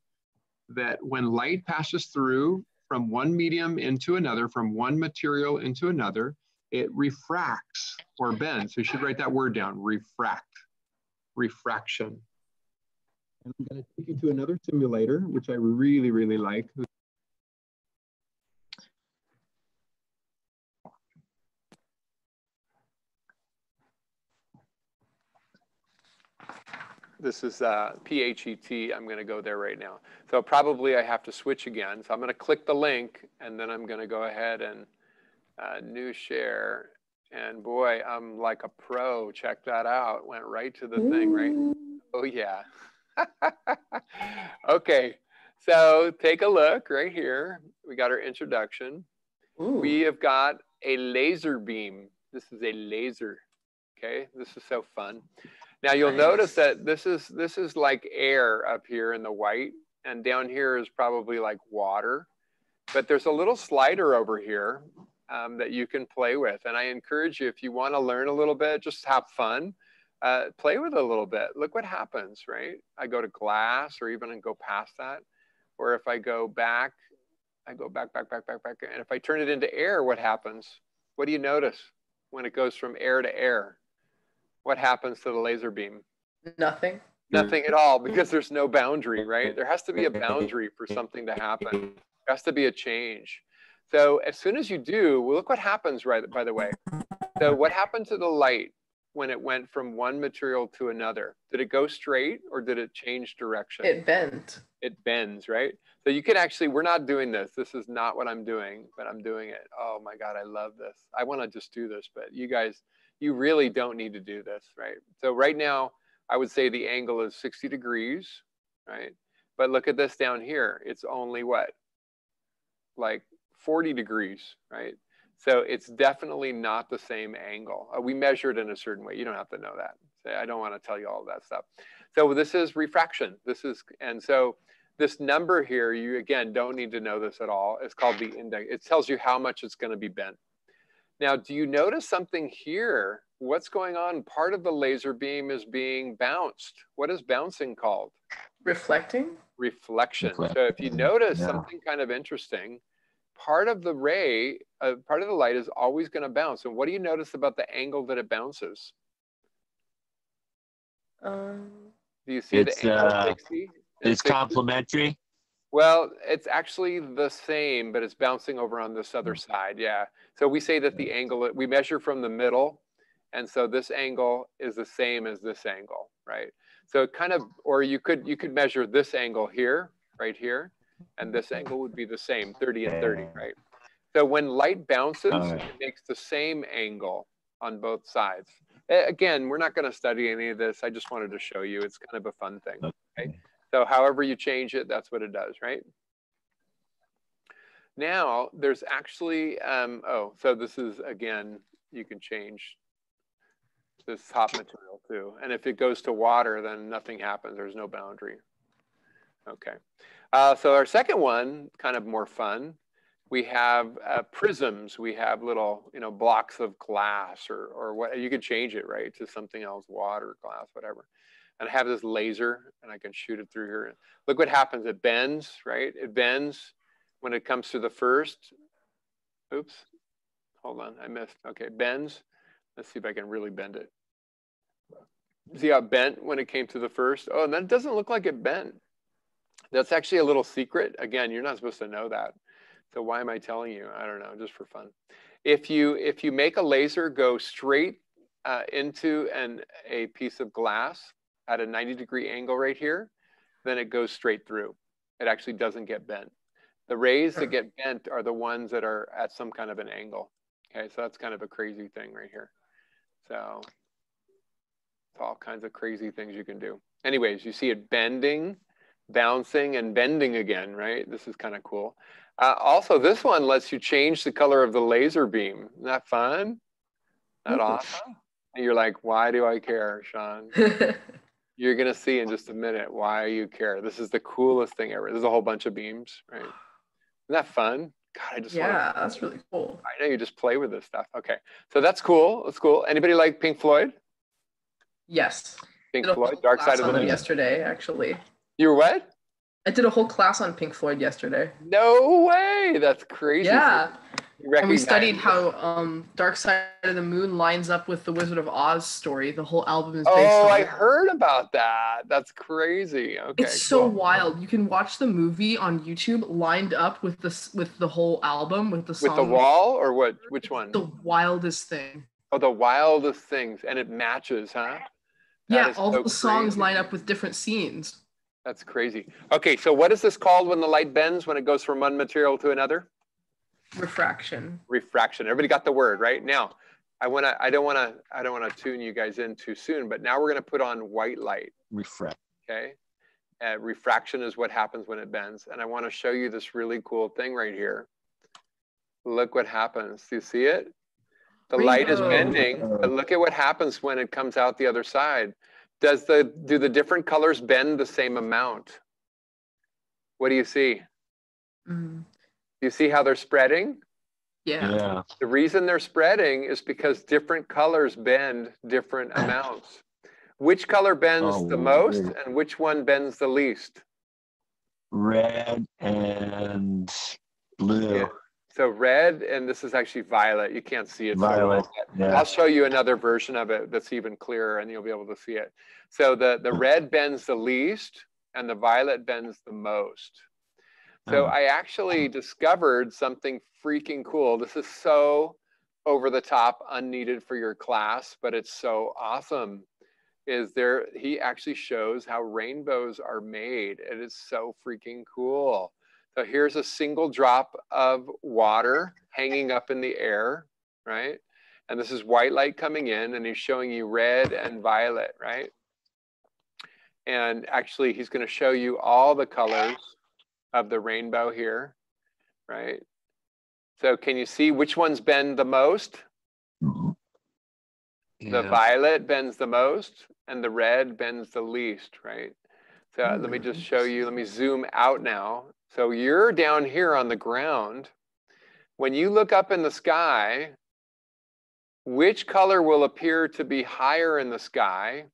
that when light passes through from one medium into another, from one material into another, it refracts or bends. So you should write that word down, refract, refraction. And I'm gonna take you to another simulator, which I really, really like. This is uh, PhET. I'm going to go there right now. So probably I have to switch again. So I'm going to click the link and then I'm going to go ahead and uh, new share. And boy, I'm like a pro. Check that out. Went right to the thing, right? Oh, yeah. okay. So take a look right here. We got our introduction. Ooh. We have got a laser beam. This is a laser. Okay. This is so fun. Now you'll nice. notice that this is this is like air up here in the white, and down here is probably like water. But there's a little slider over here um, that you can play with, and I encourage you if you want to learn a little bit, just have fun. Uh, play with it a little bit. Look what happens, right? I go to glass, or even go past that, or if I go back, I go back, back, back, back, back, and if I turn it into air, what happens? What do you notice when it goes from air to air? What happens to the laser beam? Nothing. Nothing at mm. all because there's no boundary, right? There has to be a boundary for something to happen. There has to be a change. So as soon as you do, well, look what happens, right, by the way. So what happened to the light when it went from one material to another? Did it go straight or did it change direction? It bent. It bends, right? So you can actually, we're not doing this. This is not what I'm doing, but I'm doing it. Oh my God, I love this. I want to just do this, but you guys, you really don't need to do this, right? So right now, I would say the angle is 60 degrees, right? But look at this down here. It's only what? Like 40 degrees, right? So it's definitely not the same angle. Uh, we measure it in a certain way. You don't have to know that. I don't want to tell you all that stuff. So this is refraction. This is, and so this number here, you again don't need to know this at all. It's called the index. It tells you how much it's going to be bent. Now, do you notice something here? What's going on? Part of the laser beam is being bounced. What is bouncing called? Reflecting? Reflection. So if you notice yeah. something kind of interesting, part of the ray, uh, part of the light is always going to bounce. And what do you notice about the angle that it bounces? Um, do you see the angle, uh, It's complementary. Well, it's actually the same, but it's bouncing over on this other hmm. side. Yeah. So we say that the angle, we measure from the middle. And so this angle is the same as this angle, right? So kind of, or you could, you could measure this angle here, right here, and this angle would be the same, 30 and 30, right? So when light bounces, right. it makes the same angle on both sides. Again, we're not going to study any of this. I just wanted to show you. It's kind of a fun thing. Okay? So however you change it, that's what it does, right? Now there's actually, um, oh, so this is, again, you can change this top material too. And if it goes to water, then nothing happens. There's no boundary. Okay. Uh, so our second one, kind of more fun, we have uh, prisms. We have little, you know, blocks of glass or, or what, you could change it, right, to something else, water, glass, whatever. And I have this laser and I can shoot it through here. Look what happens, it bends, right? It bends when it comes to the first. Oops, hold on, I missed. Okay, bends. Let's see if I can really bend it. See how it bent when it came to the first? Oh, and that doesn't look like it bent. That's actually a little secret. Again, you're not supposed to know that. So why am I telling you? I don't know, just for fun. If you if you make a laser go straight uh, into an a piece of glass at a 90 degree angle right here, then it goes straight through. It actually doesn't get bent. The rays that get bent are the ones that are at some kind of an angle. Okay, so that's kind of a crazy thing right here. So it's all kinds of crazy things you can do. Anyways, you see it bending bouncing and bending again, right? This is kind of cool. Uh, also, this one lets you change the color of the laser beam. Isn't that fun? That awesome? And you're like, why do I care, Sean? you're gonna see in just a minute why you care. This is the coolest thing ever. There's a whole bunch of beams, right? Isn't that fun? God, I just yeah, wanna... that's really cool. I know you just play with this stuff. Okay, so that's cool. That's cool. Anybody like Pink Floyd? Yes. Pink Floyd, Dark Side of the Moon. Yesterday, actually. You were what? I did a whole class on Pink Floyd yesterday. No way! That's crazy. Yeah. And we studied how um, Dark Side of the Moon lines up with the Wizard of Oz story. The whole album is based oh, on. I heard about that. That's crazy. Okay. It's so cool. wild. You can watch the movie on YouTube lined up with the with the whole album with the song. With the wall or what? Which one? The wildest thing. Oh, the wildest things, and it matches, huh? That yeah, all so the songs crazy. line up with different scenes. That's crazy. Okay, so what is this called when the light bends when it goes from one material to another? Refraction. Refraction. Everybody got the word right now. I want to. I don't want to. I don't want to tune you guys in too soon. But now we're going to put on white light. Refract. Okay. Uh, refraction is what happens when it bends, and I want to show you this really cool thing right here. Look what happens. Do you see it? The light is bending, but look at what happens when it comes out the other side. Does the do the different colors bend the same amount? What do you see? Mm. You see how they're spreading? Yeah. yeah. The reason they're spreading is because different colors bend different amounts. Which color bends oh, the most weird. and which one bends the least? Red and blue. Yeah. So red, and this is actually violet. You can't see it. Violet. Yeah. I'll show you another version of it that's even clearer, and you'll be able to see it. So the the red bends the least, and the violet bends the most. So oh. I actually discovered something freaking cool. This is so over the top, unneeded for your class, but it's so awesome. Is there, he actually shows how rainbows are made. It is so freaking cool. So here's a single drop of water hanging up in the air, right? And this is white light coming in, and he's showing you red and violet, right? And actually, he's going to show you all the colors of the rainbow here, right? So can you see which ones bend the most? The violet bends the most, and the red bends the least, right? So Hmm, let me just show you, let me zoom out now. So you're down here on the ground. When you look up in the sky, which color will appear to be higher in the sky?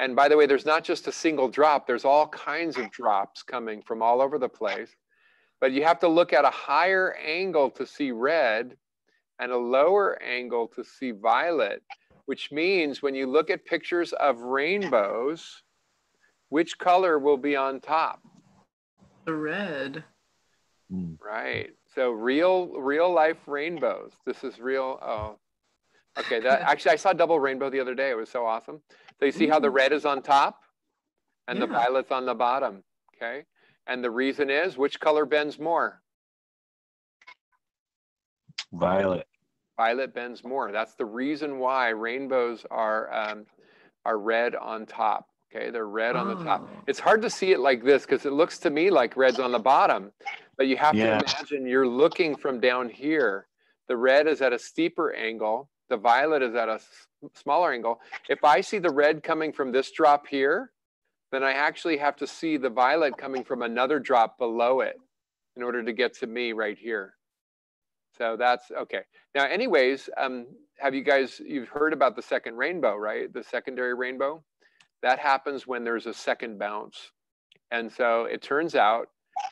And by the way, there's not just a single drop, there's all kinds of drops coming from all over the place. But you have to look at a higher angle to see red and a lower angle to see violet, which means when you look at pictures of rainbows, which color will be on top? The red. Mm. Right. So real real life rainbows. This is real. Oh, okay. That actually I saw double rainbow the other day. It was so awesome. So you see how the red is on top and the violet's on the bottom. Okay. And the reason is which color bends more? Violet. Violet bends more. That's the reason why rainbows are um, are red on top. Okay, they're red on the top. Oh. It's hard to see it like this because it looks to me like red's on the bottom, but you have Yeah. to imagine you're looking from down here. The red is at a steeper angle. The violet is at a smaller angle. If I see the red coming from this drop here, then I actually have to see the violet coming from another drop below it in order to get to me right here. So that's okay. Now, anyways, um, have you guys, you've heard about the second rainbow, right? The secondary rainbow? That happens when there's a second bounce. And so it turns out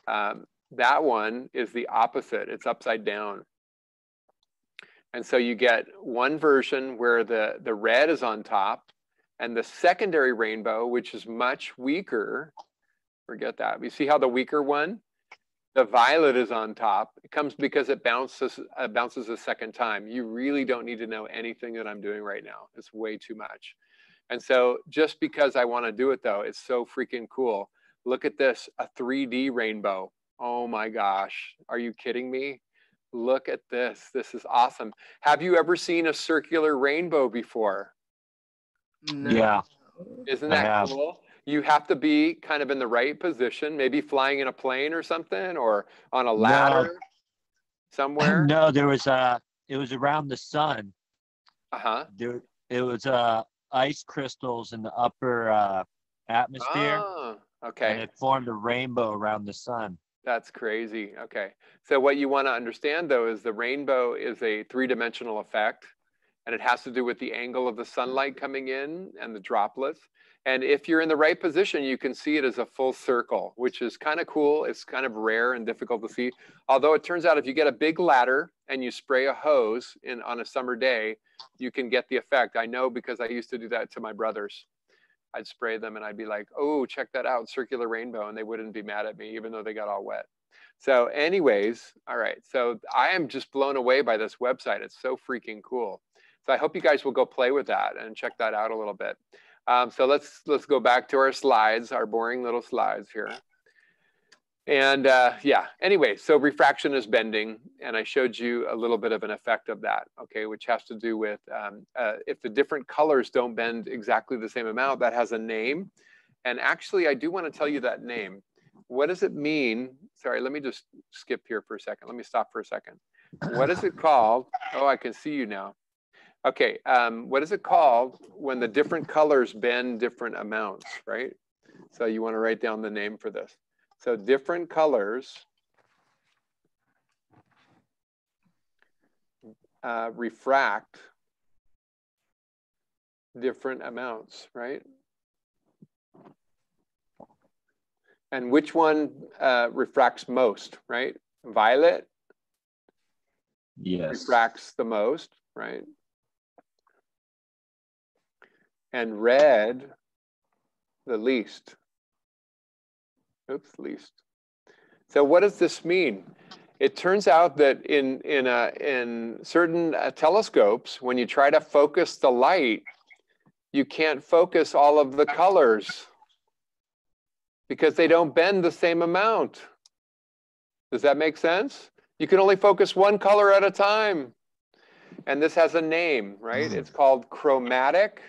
um, that one is the opposite, it's upside down. And so you get one version where the, the red is on top, and the secondary rainbow, which is much weaker, forget that. You see how the weaker one? The violet is on top. It comes because it bounces uh, bounces a second time. You really don't need to know anything that I'm doing right now. It's way too much. And so just because I want to do it though, it's so freaking cool. Look at this, a 3D rainbow. Oh my gosh. Are you kidding me? Look at this. This is awesome. Have you ever seen a circular rainbow before? No. Yeah. Isn't that cool? You have to be kind of in the right position, maybe flying in a plane or something, or on a ladder somewhere. No, there was uh it was around the sun. Uh huh. There it was uh ice crystals in the upper uh atmosphere Oh, and it formed a rainbow around the sun. That's crazy. Okay. So, what you want to understand though is the rainbow is a three dimensional effect, and it has to do with the angle of the sunlight coming in and the droplets. And if you're in the right position, you can see it as a full circle, which is kind of cool. It's kind of rare and difficult to see. Although it turns out if you get a big ladder and you spray a hose in on a summer day, you can get the effect. I know because I used to do that to my brothers. I'd spray them and I'd be like, oh, check that out, circular rainbow. And they wouldn't be mad at me, even though they got all wet. So, anyways, all right. So I am just blown away by this website. It's so freaking cool. So I hope you guys will go play with that and check that out a little bit. Um, so let's let's go back to our slides, our boring little slides here. And uh, yeah, anyway, so refraction is bending, and I showed you a little bit of an effect of that, okay, which has to do with um, uh, if the different colors don't bend exactly the same amount, that has a name. And actually, I do want to tell you that name. What does it mean? Sorry, let me just skip here for a second. Let me stop for a second. What is it called? Oh, I can see you now. Okay, um, what is it called when the different colors bend different amounts, right? So you want to write down the name for this. So different colors uh, refract different amounts, right? And which one uh, refracts most, right? Violet Yes. refracts the most, right? And red, the least. Oops, least. So what does this mean? It turns out that in, in, a, in certain uh, telescopes, when you try to focus the light, you can't focus all of the colors because they don't bend the same amount. Does that make sense? You can only focus one color at a time. And this has a name, right? It's called chromatic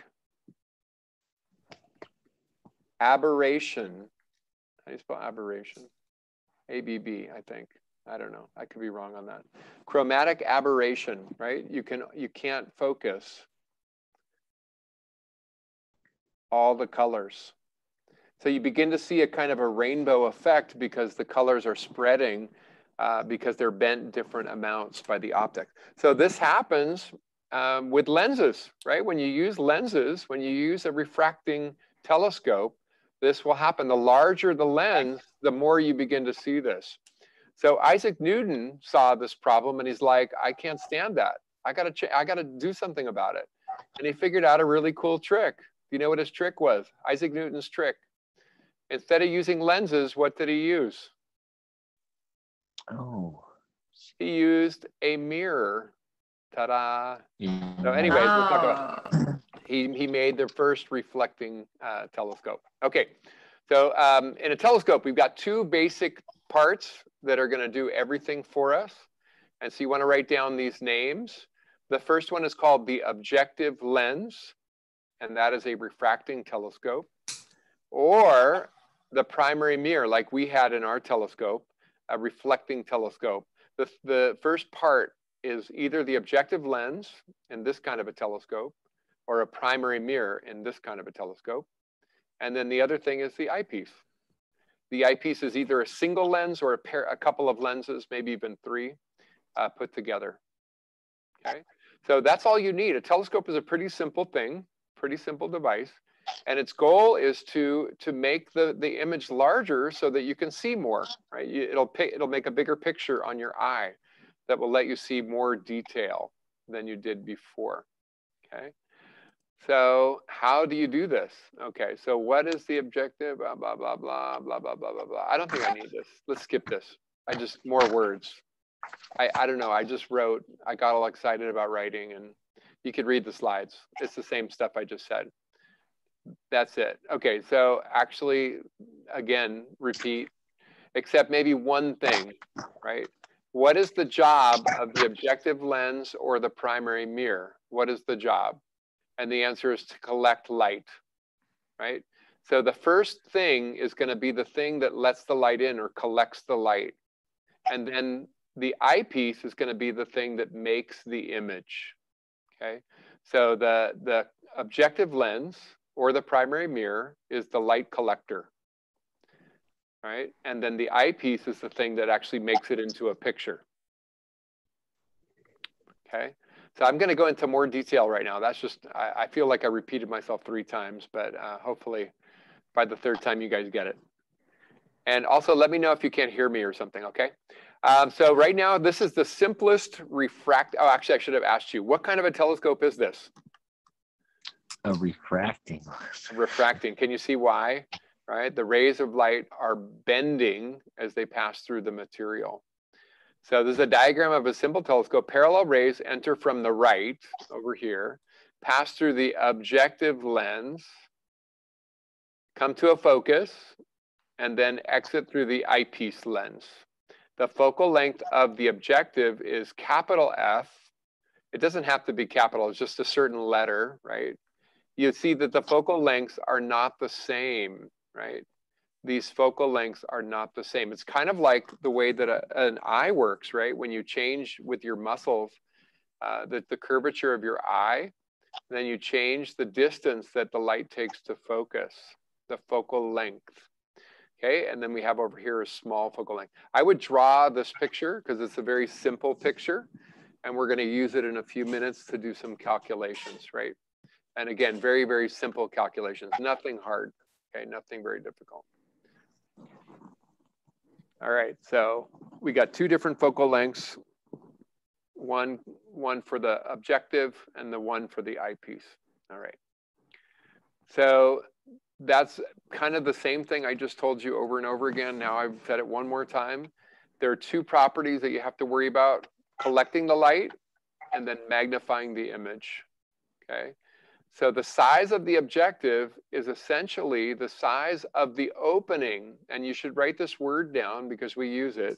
aberration. How do you spell aberration? ABB, I think. I don't know. I could be wrong on that. Chromatic aberration, right? You can you can't focus all the colors. So you begin to see a kind of a rainbow effect because the colors are spreading uh, because they're bent different amounts by the optic. So this happens um, with lenses, right? When you use lenses, when you use a refracting telescope, this will happen. The larger the lens, the more you begin to see this. So Isaac Newton saw this problem and he's like, I can't stand that. I gotta, I gotta do something about it. And he figured out a really cool trick. Do you know what his trick was? Isaac Newton's trick. Instead of using lenses, what did he use? Oh. He used a mirror. Ta-da. So anyways, we'll talk about Ah. He, he made the first reflecting uh, telescope. Okay, so um, in a telescope, we've got two basic parts that are going to do everything for us. And so you want to write down these names. The first one is called the objective lens, and that is a refracting telescope. Or the primary mirror, like we had in our telescope, a reflecting telescope. The, the first part is either the objective lens in this kind of a telescope, or a primary mirror in this kind of a telescope. And then the other thing is the eyepiece. The eyepiece is either a single lens or a pair, a couple of lenses, maybe even three, uh, put together. Okay, so that's all you need. A telescope is a pretty simple thing, pretty simple device, and its goal is to to make the the image larger so that you can see more. Right, you, it'll it'll make a bigger picture on your eye that will let you see more detail than you did before. Okay. So how do you do this? Okay, so what is the objective? Blah, blah, blah, blah, blah, blah, blah, blah, blah. I don't think I need this. Let's skip this. I just, more words. I, I don't know, I just wrote, I got all excited about writing and you could read the slides. It's the same stuff I just said. That's it. Okay, so actually, again, repeat, except maybe one thing, right? What is the job of the objective lens or the primary mirror? What is the job? And the answer is to collect light, right? So the first thing is going to be the thing that lets the light in or collects the light. And then the eyepiece is going to be the thing that makes the image, okay? So the, the objective lens or the primary mirror is the light collector, right? And then the eyepiece is the thing that actually makes it into a picture, okay? So I'm going to go into more detail right now. That's just, I, I feel like I repeated myself three times, but uh, hopefully by the third time you guys get it. And also let me know if you can't hear me or something, okay? Um, so right now, this is the simplest refract, oh, actually I should have asked you, what kind of a telescope is this? A refracting. Refracting, can you see why? Right, the rays of light are bending as they pass through the material. So this is a diagram of a simple telescope. Parallel rays enter from the right over here, pass through the objective lens, come to a focus, and then exit through the eyepiece lens. The focal length of the objective is capital F. It doesn't have to be capital, it's just a certain letter, right? You see that the focal lengths are not the same, right? These focal lengths are not the same. It's kind of like the way that a, an eye works, right? When you change with your muscles, uh, the, the curvature of your eye, then you change the distance that the light takes to focus, the focal length. Okay, and then we have over here a small focal length. I would draw this picture because it's a very simple picture, and we're going to use it in a few minutes to do some calculations, right? And again, very, very simple calculations, nothing hard, okay, nothing very difficult. All right, so we got two different focal lengths, one, one for the objective and the one for the eyepiece. All right. So that's kind of the same thing I just told you over and over again. Now I've said it one more time. there are two properties that you have to worry about, collecting the light and then magnifying the image, okay? So the size of the objective is essentially the size of the opening, and you should write this word down because we use it.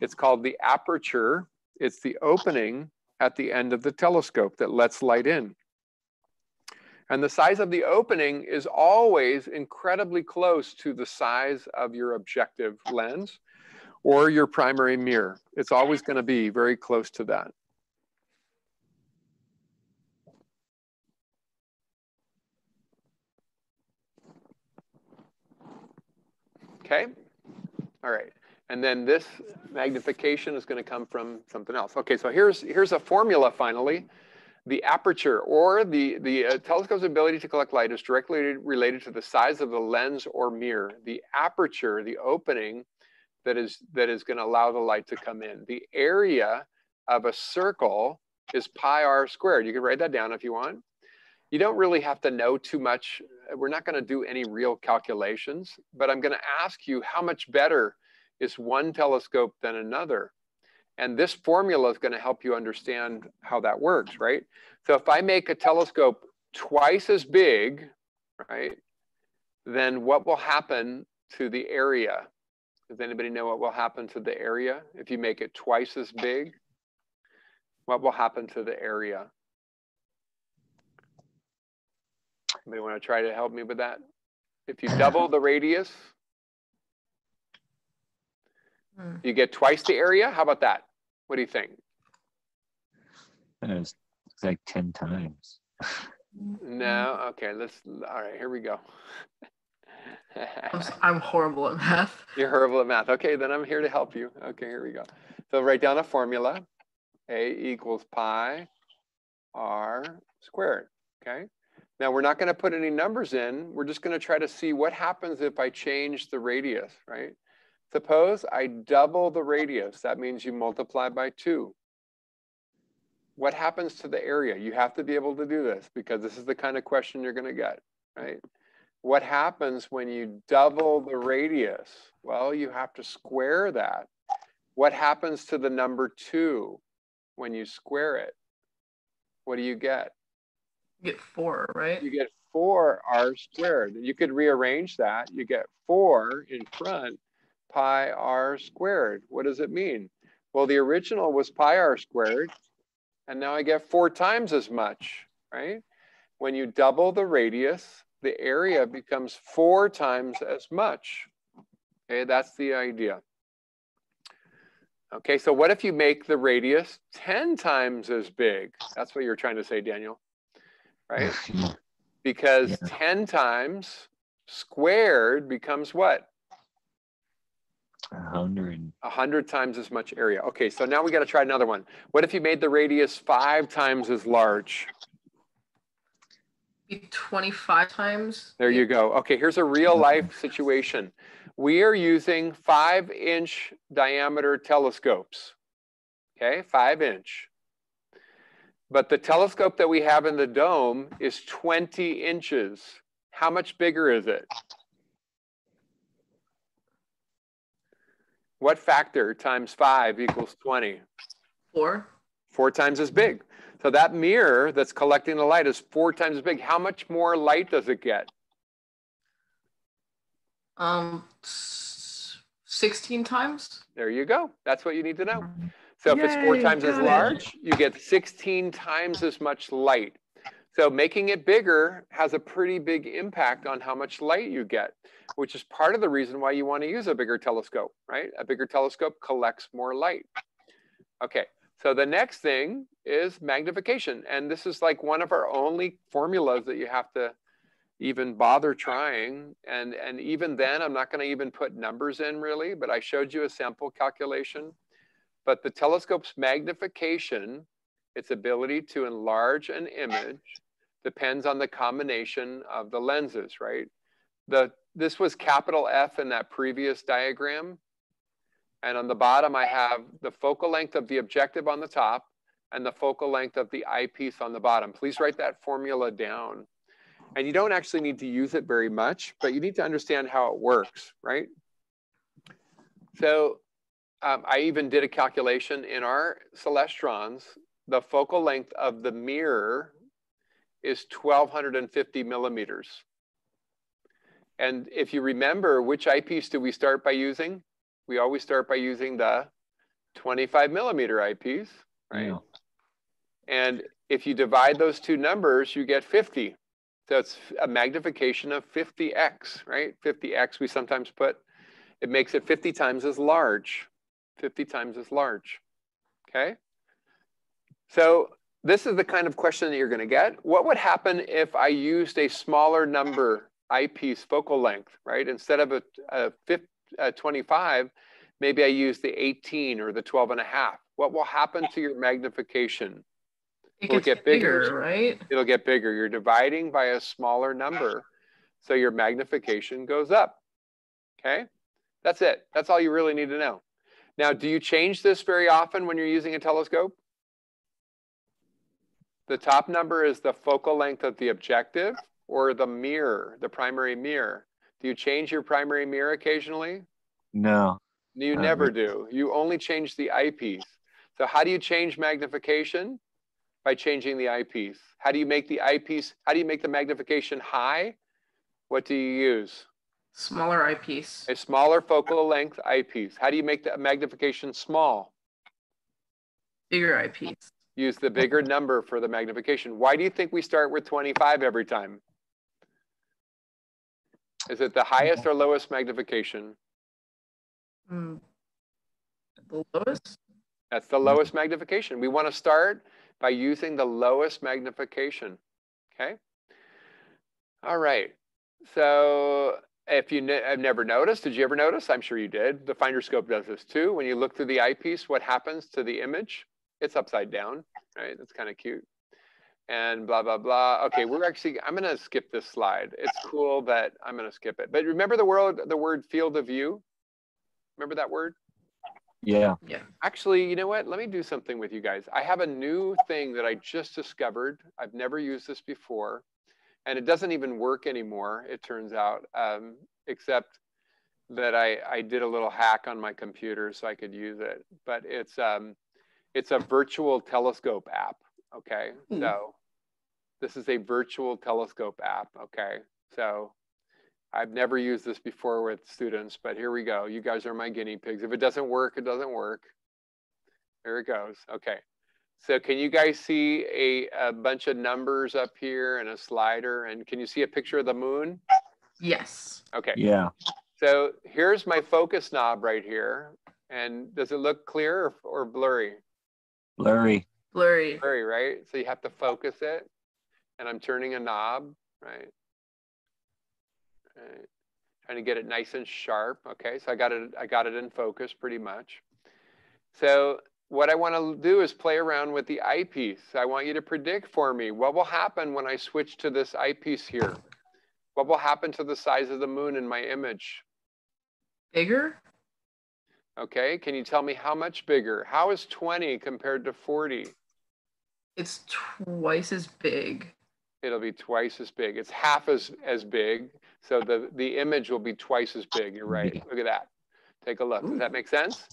It's called the aperture. It's the opening at the end of the telescope that lets light in. And the size of the opening is always incredibly close to the size of your objective lens or your primary mirror. It's always going to be very close to that. Okay, all right. And then this magnification is going to come from something else. Okay, so here's, here's a formula finally. The aperture or the, the uh, telescope's ability to collect light is directly related to the size of the lens or mirror. The aperture, the opening that is, that is going to allow the light to come in. The area of a circle is pi r squared. You can write that down if you want. You don't really have to know too much uh, we're not going to do any real calculations, but I'm going to ask you how much better is one telescope than another? And this formula is going to help you understand how that works, right? So if I make a telescope twice as big, right, then what will happen to the area? Does anybody know what will happen to the area if you make it twice as big? What will happen to the area? Anybody want to try to help me with that? If you double the radius, hmm. you get twice the area. How about that? What do you think? It's like 10 times. No, okay, let's, all right, here we go. I'm, I'm horrible at math. You're horrible at math. Okay, then I'm here to help you. Okay, here we go. So write down a formula. A equals pi r squared, okay? Now we're not going to put any numbers in. We're just going to try to see what happens if I change the radius, right? Suppose I double the radius. That means you multiply by two. What happens to the area? You have to be able to do this because this is the kind of question you're going to get, right? What happens when you double the radius? Well, you have to square that. What happens to the number two when you square it? What do you get? You get four, right? You get four r squared. You could rearrange that. You get four in front, pi r squared. What does it mean? Well, the original was pi r squared, and now I get four times as much, right? When you double the radius, the area becomes four times as much. Okay, that's the idea. Okay, so what if you make the radius 10 times as big? That's what you're trying to say, Daniel right? Because yeah. 10 times squared becomes what? A hundred. A hundred times as much area. Okay, so now we got to try another one. What if you made the radius five times as large? 25 times. There you go. Okay, here's a real life situation. We are using five inch diameter telescopes. Okay, five inch. But the telescope that we have in the dome is 20 inches. How much bigger is it? What factor times 5 equals 20? 4. Four times as big. So that mirror that's collecting the light is four times as big. How much more light does it get? Um, 16 times. There you go. That's what you need to know. So if Yay, it's four times as large, it. you get 16 times as much light. So making it bigger has a pretty big impact on how much light you get, which is part of the reason why you want to use a bigger telescope, right? A bigger telescope collects more light. Okay, so the next thing is magnification. And this is like one of our only formulas that you have to even bother trying. And, and even then, I'm not going to even put numbers in really, but I showed you a sample calculation. But the telescope's magnification, its ability to enlarge an image, depends on the combination of the lenses, right? The, this was capital F in that previous diagram. And on the bottom, I have the focal length of the objective on the top and the focal length of the eyepiece on the bottom. Please write that formula down. And you don't actually need to use it very much, but you need to understand how it works, right? So um, I even did a calculation in our celestrons. The focal length of the mirror is 1250 millimeters. And if you remember, which eyepiece do we start by using? We always start by using the 25 millimeter eyepiece, right? Yeah. And if you divide those two numbers, you get 50. So it's a magnification of 50x, right? 50x we sometimes put, it makes it 50 times as large, 50 times as large, okay? So this is the kind of question that you're gonna get. What would happen if I used a smaller number eyepiece focal length, right? Instead of a, a, 50, a 25, maybe I use the 18 or the 12 and a half. What will happen to your magnification? It will get bigger, bigger, right? It'll get bigger. You're dividing by a smaller number. So your magnification goes up. Okay? That's it. That's all you really need to know. Now, do you change this very often when you're using a telescope? The top number is the focal length of the objective or the mirror, the primary mirror. Do you change your primary mirror occasionally? No. You uh, never do. You only change the eyepiece. So how do you change magnification? by changing the eyepiece. How do you make the eyepiece, how do you make the magnification high? What do you use? Smaller eyepiece. A smaller focal length eyepiece. How do you make the magnification small? Bigger eyepiece. Use the bigger number for the magnification. Why do you think we start with 25 every time? Is it the highest or lowest magnification? Mm. The lowest? That's the lowest magnification. We want to start by using the lowest magnification, okay? All right, so if you ne have never noticed, did you ever notice? I'm sure you did. The finder scope does this too. When you look through the eyepiece, what happens to the image? It's upside down, right? That's kind of cute. And blah, blah, blah. Okay, we're actually, I'm gonna skip this slide. It's cool, but I'm gonna skip it. But remember the word, the word field of view? Remember that word? Yeah. Yeah. Actually, you know what? Let me do something with you guys. I have a new thing that I just discovered. I've never used this before, and it doesn't even work anymore. It turns out, um, except that I I did a little hack on my computer so I could use it. But it's um, it's a virtual telescope app. Okay, mm. so this is a virtual telescope app. Okay, so I've never used this before with students, but here we go. You guys are my guinea pigs. If it doesn't work, it doesn't work. There it goes. Okay. So can you guys see a, a bunch of numbers up here and a slider? And can you see a picture of the moon? Yes. Okay. Yeah. So here's my focus knob right here. And does it look clear or, or blurry? Blurry. Blurry. Blurry, right? So you have to focus it. And I'm turning a knob, right? Right. Trying to get it nice and sharp. Okay, so I got it, I got it in focus pretty much. So what I want to do is play around with the eyepiece. I want you to predict for me what will happen when I switch to this eyepiece here. What will happen to the size of the moon in my image? Bigger? Okay, can you tell me how much bigger? How is 20 compared to 40? It's twice as big. It'll be twice as big. It's half as, as big. So the, the image will be twice as big. You're right. Look at that. Take a look. Does that make sense?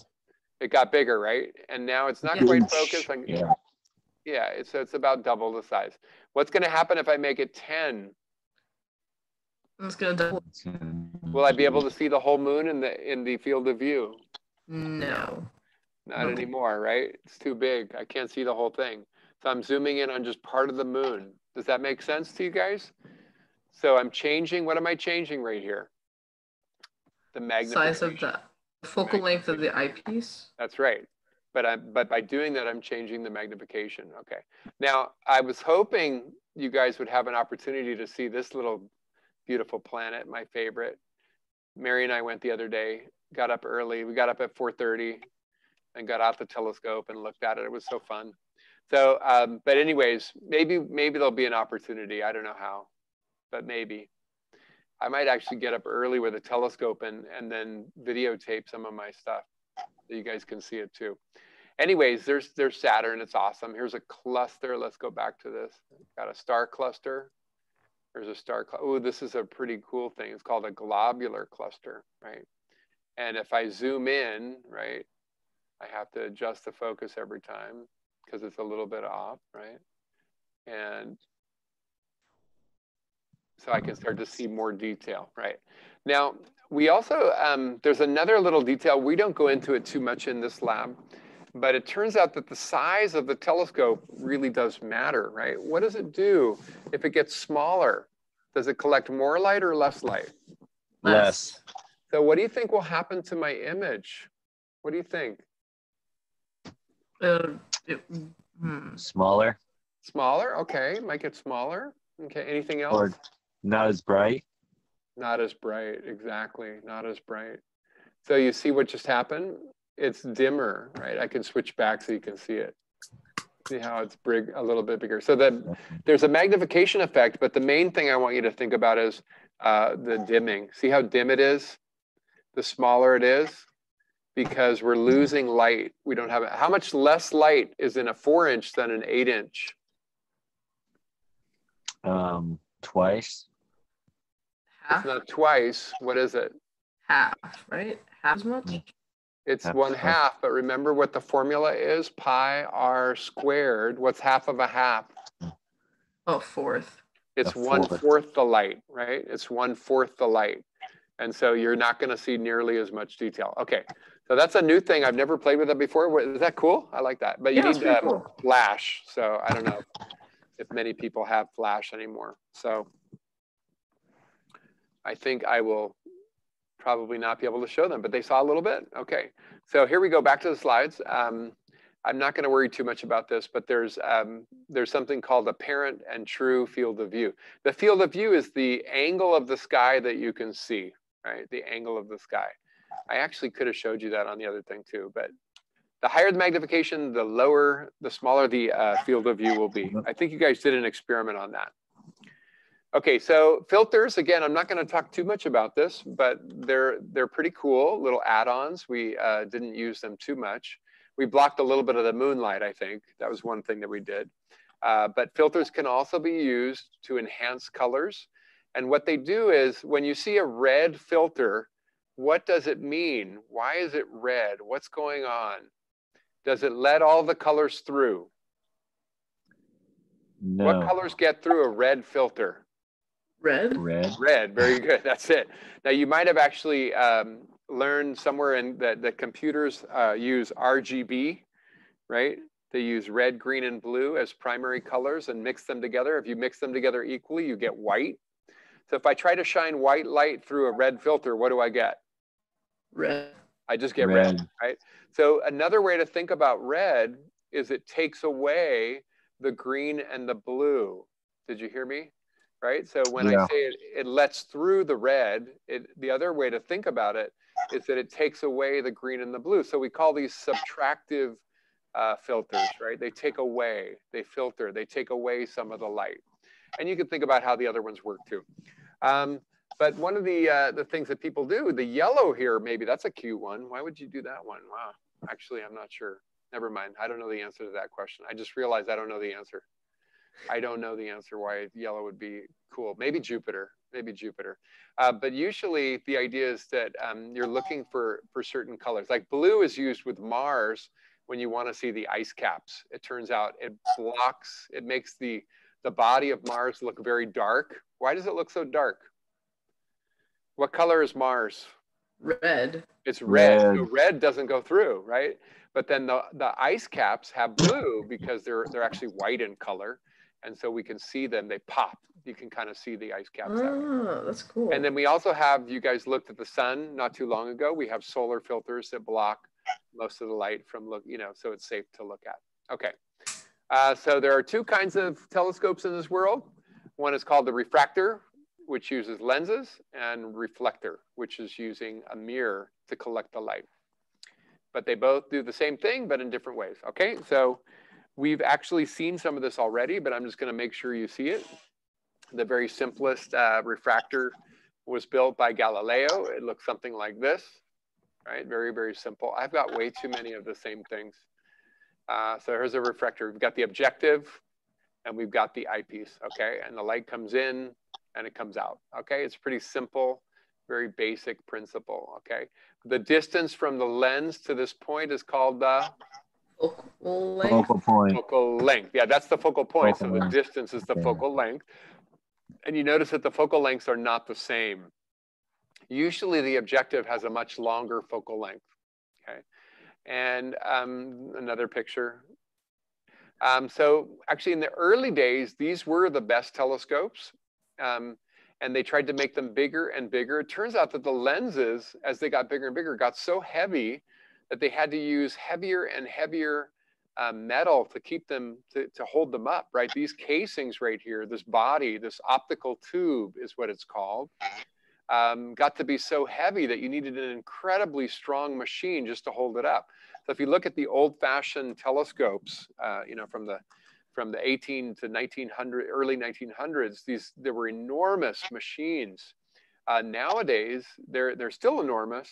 It got bigger, right? And now it's not quite focused on. Yeah. Yeah. It's, so it's about double the size. What's going to happen if I make it 10? It's going to double. Will I be able to see the whole moon in the in the field of view? No. Not okay. anymore, right? It's too big. I can't see the whole thing. So I'm zooming in on just part of the moon. Does that make sense to you guys? So I'm changing, what am I changing right here? The magnification. Size of the focal length of the eyepiece? That's right. But, I, but by doing that, I'm changing the magnification. Okay. Now, I was hoping you guys would have an opportunity to see this little beautiful planet, my favorite. Mary and I went the other day, got up early. We got up at 4.30 and got out the telescope and looked at it. It was so fun. So, um, but anyways, maybe maybe there'll be an opportunity. I don't know how but maybe. I might actually get up early with a telescope and, and then videotape some of my stuff so you guys can see it too. Anyways, there's, there's Saturn. It's awesome. Here's a cluster. Let's go back to this. Got a star cluster. There's a star. Oh, this is a pretty cool thing. It's called a globular cluster, right? And if I zoom in, right, I have to adjust the focus every time because it's a little bit off, right? And so I can start to see more detail, right? Now, we also, um, there's another little detail. We don't go into it too much in this lab, but it turns out that the size of the telescope really does matter, right? What does it do if it gets smaller? Does it collect more light or less light? Less. So what do you think will happen to my image? What do you think? Uh, it, hmm. Smaller Smaller? Okay, might get smaller. Okay, anything else? or not as bright. Not as bright, exactly. Not as bright. So you see what just happened? It's dimmer, right? I can switch back so you can see it. See how it's big, a little bit bigger. So that there's a magnification effect, but the main thing I want you to think about is uh, the dimming. See how dim it is? The smaller it is, because we're losing light. We don't have it. How much less light is in a four inch than an eight inch? Um, twice. Half, It's not twice. What is it? half, right? Half as much. It's Half one square. half, but remember what the formula is? Pi r squared. What's half of a half? Oh, fourth. It's A one fourth. fourth the light, right? It's one fourth the light. And so you're not going to see nearly as much detail. Okay, so that's a new thing. I've never played with that before. What- Is that cool? I like that. But you Yeah, need pretty um, cool. flash. So I don't know if many people have flash anymore. So I think I will probably not be able to show them, but they saw a little bit. Okay, so here we go back to the slides. Um, I'm not going to worry too much about this, but there's um, there's something called apparent and true field of view. The field of view is the angle of the sky that you can see, right? The angle of the sky. I actually could have showed you that on the other thing too, but the higher the magnification, the lower, the smaller the uh, field of view will be. I think you guys did an experiment on that. Okay, so filters, again, I'm not gonna talk too much about this, but they're, they're pretty cool, little add-ons. We uh, didn't use them too much. We blocked a little bit of the moonlight, I think. That was one thing that we did. Uh, but filters can also be used to enhance colors. And what they do is when you see a red filter, what does it mean? Why is it red? What's going on? Does it let all the colors through? No. What colors get through a red filter? Red. Red. Red, very good. That's it. Now you might have actually um, learned somewhere in that the computers uh, use RGB, right? They use red, green, and blue as primary colors and mix them together. If you mix them together equally, you get white. So if I try to shine white light through a red filter, what do I get? Red. I just get red. Red. right? So another way to think about red is it takes away the green and the blue. Did you hear me? Right. So when I say it, it lets through the red. It, the other way to think about it is that it takes away the green and the blue. So we call these subtractive uh, filters, right? They take away, they filter, they take away some of the light. And you can think about how the other ones work too. Um, but one of the uh, the things that people do, the yellow here, maybe that's a cute one. Why would you do that one? Wow. Actually, I'm not sure. Never mind. I don't know the answer to that question. I just realized I don't know the answer. I don't know the answer why yellow would be cool. Maybe Jupiter. Maybe Jupiter. Uh, but usually the idea is that um, you're looking for for certain colors. Like blue is used with Mars when you want to see the ice caps. It turns out it blocks. It makes the the body of Mars look very dark. Why does it look so dark? What color is Mars? Red. It's red. So Red. red doesn't go through, right? But then the, the ice caps have blue because they're they're actually white in color. And so we can see them, they pop. You can kind of see the ice caps. Oh, that's cool. And then we also have, you guys looked at the sun not too long ago. We have solar filters that block most of the light from look, you know, so it's safe to look at. Okay. Uh, so there are two kinds of telescopes in this world. One is called the refractor, which uses lenses, and reflector, which is using a mirror to collect the light. But they both do the same thing, but in different ways. Okay, so we've actually seen some of this already, but I'm just going to make sure you see it. The very simplest uh, refractor was built by Galileo. It looks something like this, right? Very, very simple. I've got way too many of the same things. Uh, so here's a refractor. We've got the objective and we've got the eyepiece, okay? And the light comes in and it comes out, okay? It's pretty simple. very basic principle, okay? The distance from the lens to this point is called the Focal length. Focal point. focal length. Yeah, that's the focal point. Focal so the distance is the Yeah. focal length. And you notice that the focal lengths are not the same. Usually the objective has a much longer focal length, okay? And um, another picture. Um, so actually in the early days, these were the best telescopes. Um, and they tried to make them bigger and bigger. It turns out that the lenses, as they got bigger and bigger, got so heavy that they had to use heavier and heavier uh, metal to keep them to, to hold them up right? These casings right here this body this optical tube is what it's called um, got to be so heavy that you needed an incredibly strong machine just to hold it up. So if you look at the old-fashioned telescopes uh, you know from the from the 18 to 1900 early 1900s these there were enormous machines. Uh, nowadays they're they're still enormous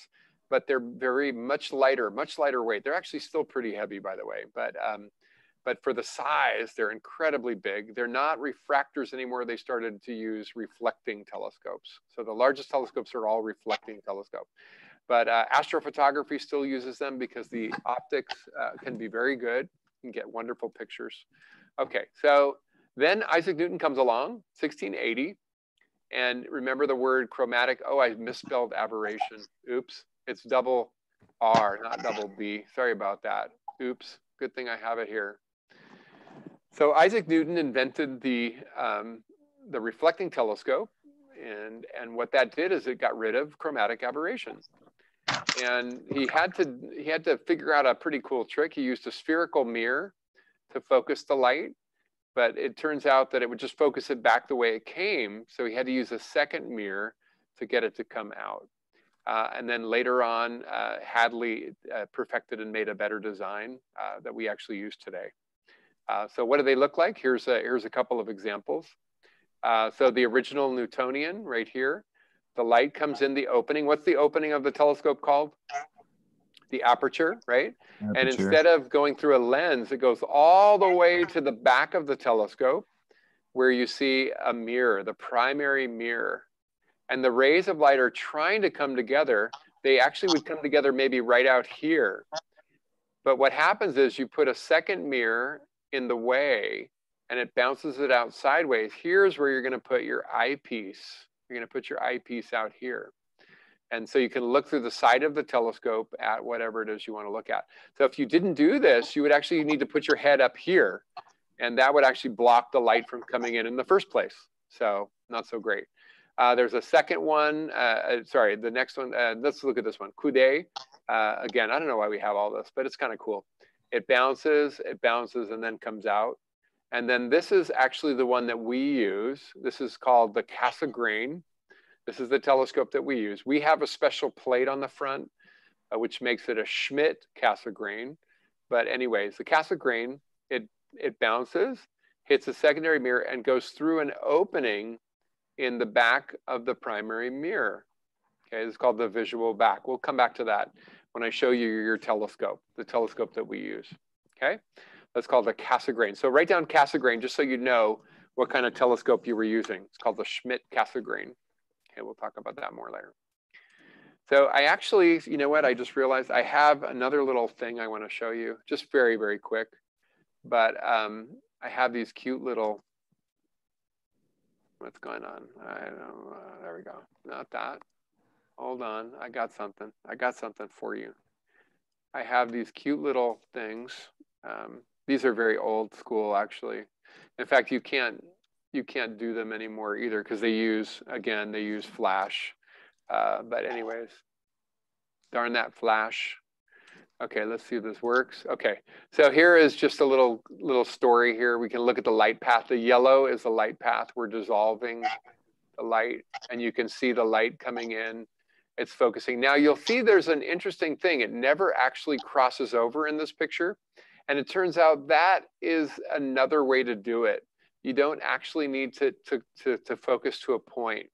but they're very much lighter, much lighter weight. They're actually still pretty heavy, by the way, but um, but for the size, they're incredibly big. They're not refractors anymore. They started to use reflecting telescopes. So the largest telescopes are all reflecting telescope. But uh, astrophotography still uses them because the optics uh, can be very good. and get wonderful pictures. Okay, so then Isaac Newton comes along, 1680. And remember the word chromatic. Oh, I misspelled aberration. Oops. It's double R, not double B. Sorry about that. Oops. Good thing I have it here. So Isaac Newton invented the um, the reflecting telescope, and and what that did is it got rid of chromatic aberration. And he had to he had to figure out a pretty cool trick. He used a spherical mirror to focus the light, but it turns out that it would just focus it back the way it came. So he had to use a second mirror to get it to come out. Uh, and then later on, uh, Hadley uh, perfected and made a better design uh, that we actually use today. Uh, so what do they look like? Here's a, here's a couple of examples. Uh, so the original Newtonian right here, the light comes in the opening. What's the opening of the telescope called? The aperture, right? And instead of going through a lens, it goes all the way to the back of the telescope where you see a mirror, the primary mirror. And the rays of light are trying to come together. They actually would come together maybe right out here. But what happens is you put a second mirror in the way and it bounces it out sideways. Here's where you're going to put your eyepiece. You're going to put your eyepiece out here. And so you can look through the side of the telescope at whatever it is you want to look at. So if you didn't do this, you would actually need to put your head up here. And that would actually block the light from coming in in the first place. So not so great. Uh, there's a second one. Uh, uh, sorry, the next one. Uh, let's look at this one. Coude. Uh, again, I don't know why we have all this, but it's kind of cool. It bounces, it bounces, and then comes out. And then this is actually the one that we use. This is called the Cassegrain. This is the telescope that we use. We have a special plate on the front, uh, which makes it a Schmidt Cassegrain. But anyways, the Cassegrain, it, it bounces, hits a secondary mirror, and goes through an opening in the back of the primary mirror. Okay, it's called the visual back. We'll come back to that when I show you your telescope, the telescope that we use. Okay, that's called the Cassegrain. So write down Cassegrain just so you know what kind of telescope you were using. It's called the Schmidt Cassegrain. Okay, we'll talk about that more later. So I actually, you know what, I just realized I have another little thing I want to show you, just very, very quick. But um, I have these cute little What's going on? I don't, uh, there we go. Not that. Hold on. I got something. I got something for you. I have these cute little things. Um, these are very old school, actually. In fact, you can't you can't do them anymore either because they use again they use flash. Uh, but anyways, darn that flash. Okay, let's see if this works. Okay, so here is just a little little story here. We can look at the light path. The yellow is the light path. We're dissolving the light, and you can see the light coming in. It's focusing. Now you'll see there's an interesting thing. It never actually crosses over in this picture. And it turns out that is another way to do it. You don't actually need to, to, to, to focus to a point.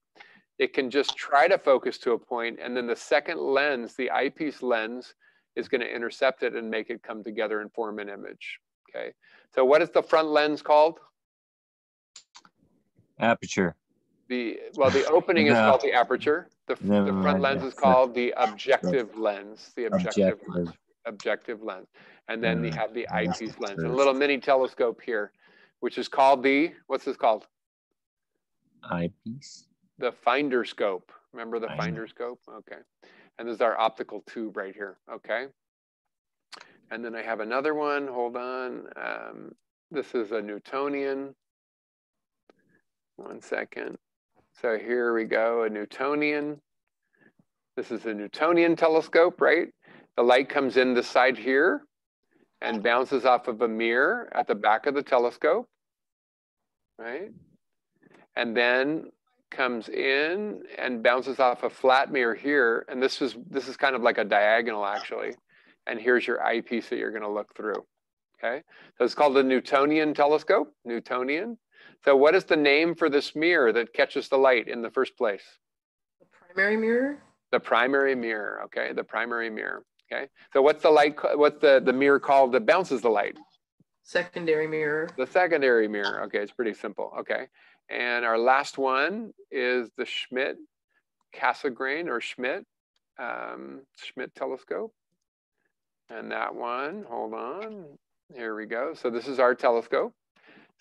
It can just try to focus to a point, and then the second lens, the eyepiece lens, is going to intercept it and make it come together and form an image. Okay. So what is the front lens called? Aperture. The well, the opening is called the aperture. The, the front mind, lens is called the objective lens. The objective Objective. lens. Objective lens. And then we Mm, have the eyepiece lens, a little mini telescope here, which is called the what's this called? Eyepiece. The finder scope. Remember the Finder. finder scope? Okay. And this is our optical tube right here. Okay. And then I have another one. Hold on. Um, this is a Newtonian. One second. So here we go, a Newtonian. This is a Newtonian telescope, right? The light comes in this side here and bounces off of a mirror at the back of the telescope, right? And then comes in and bounces off a flat mirror here. And this is this is kind of like a diagonal actually. And here's your eyepiece that you're going to look through. Okay, so it's called the Newtonian telescope. Newtonian. So what is the name for this mirror that catches the light in the first place? The primary mirror? The primary mirror. Okay, the primary mirror. Okay, so what's the light? What's the the mirror called that bounces the light? Secondary mirror. The secondary mirror. Okay, it's pretty simple. Okay, and our last one is the Schmidt Cassegrain or Schmidt um, Schmidt telescope. And that one, hold on, here we go. So this is our telescope.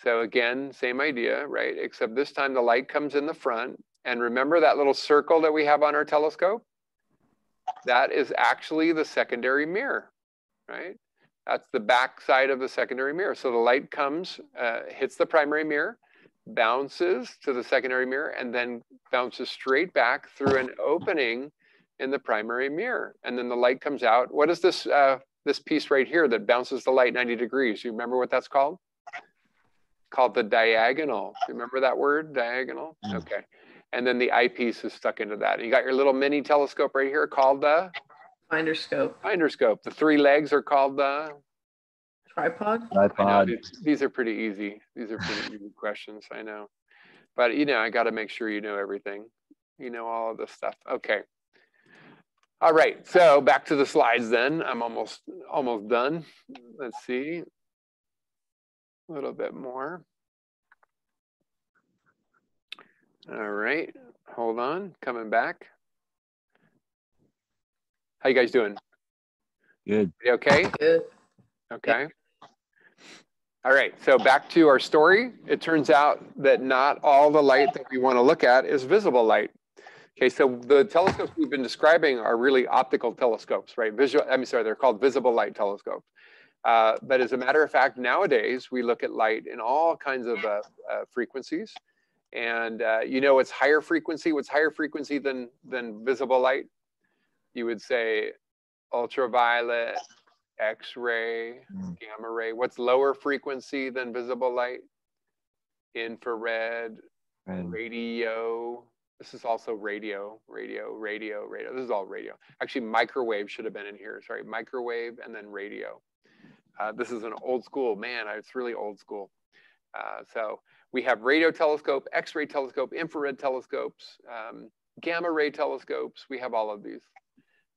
So again, same idea, right? Except this time the light comes in the front. And remember that little circle that we have on our telescope? That is actually the secondary mirror, right? That's the back side of the secondary mirror. So the light comes, uh, hits the primary mirror, bounces to the secondary mirror, and then bounces straight back through an opening in the primary mirror. And then the light comes out. What is this, uh, this piece right here that bounces the light 90 degrees? You remember what that's called? Called the diagonal. You remember that word, diagonal? Mm. Okay. And then the eyepiece is stuck into that. You got your little mini telescope right here called the Finder scope. finder scope. The three legs are called the Tripod. I know, Tripod. these, these are pretty easy. These are pretty easy questions, I know. But you know, I got to make sure you know everything. You know all of this stuff. Okay. All right. So back to the slides then. I'm almost almost done. Let's see. A little bit more. All right. Hold on. Coming back. How you guys doing? Good. You okay? Good. Okay. All right, so back to our story. It turns out that not all the light that we want to look at is visible light. Okay, so the telescopes we've been describing are really optical telescopes, right? Visual, I'm sorry, they're called visible light telescopes. Uh, but as a matter of fact, nowadays we look at light in all kinds of uh, uh, frequencies. And uh, you know what's higher frequency? What's higher frequency than, than visible light? You would say ultraviolet, X-ray, Mm. gamma ray. What's lower frequency than visible light? Infrared, And radio. This is also radio, radio, radio, radio. This is all radio. Actually, microwave should have been in here. Sorry, microwave and then radio. Uh, this is an old school, man, it's really old school. Uh, so we have radio telescope, X-ray telescope, infrared telescopes, um, gamma ray telescopes. We have all of these.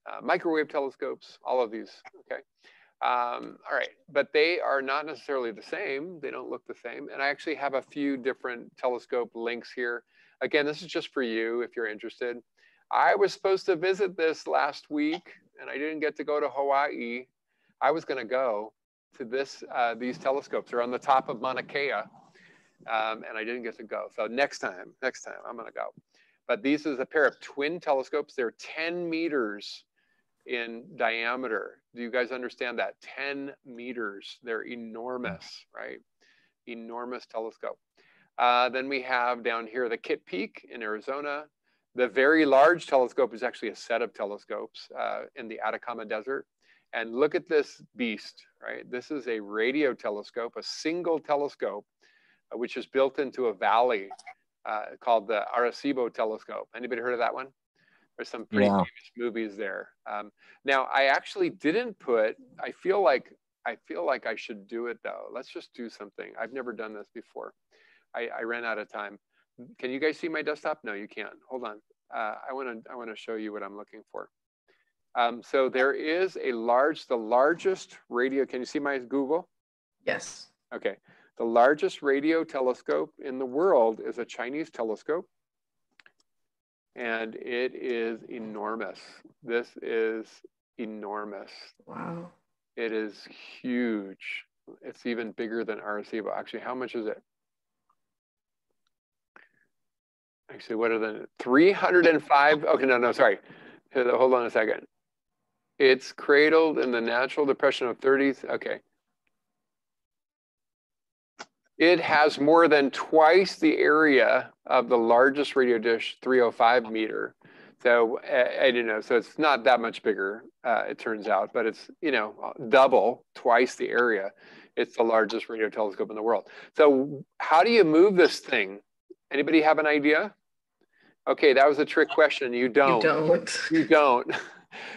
Uh, microwave telescopes, all of these, okay? Um, all right, but they are not necessarily the same. They don't look the same. And I actually have a few different telescope links here. Again, this is just for you if you're interested. I was supposed to visit this last week and I didn't get to go to Hawaii. I was gonna go to this, uh, these telescopes. They're on the top of Mauna Kea um, and I didn't get to go. So next time, next time I'm gonna go. But these is a pair of twin telescopes. They're 10 meters in diameter. Do you guys understand that? 10 meters. They're enormous, right? Enormous telescope. Uh, then we have down here the Kitt Peak in Arizona. The very large telescope is actually a set of telescopes uh, in the Atacama Desert. And look at this beast, right? This is a radio telescope, a single telescope, uh, which is built into a valley uh, called the Arecibo telescope. Anybody heard of that one? There's some pretty Yeah. famous movies there. Um, now, I actually didn't put. I feel like I feel like I should do it though. Let's just do something. I've never done this before. I, I ran out of time. Can you guys see my desktop? No, you can't. Hold on. Uh, I want to I want to show you what I'm looking for. Um, so there is a large, the largest radio. Can you see my Google? Yes. Okay. The largest radio telescope in the world is a Chinese telescope. And it is enormous. This is enormous. Wow. It is huge. It's even bigger than Arecibo. Actually, how much is it? Actually, what are the 305? Okay, no, no, sorry. Hold on a second. It's cradled in the natural depression of 30s. Okay. It has more than twice the area of the largest radio dish 305 meter. So I, I don't know. So it's not that much bigger, uh, it turns out, but it's you know double, twice the area. It's the largest radio telescope in the world. So how do you move this thing? Anybody have an idea? Okay, that was a trick question. You don't. You don't. You don't.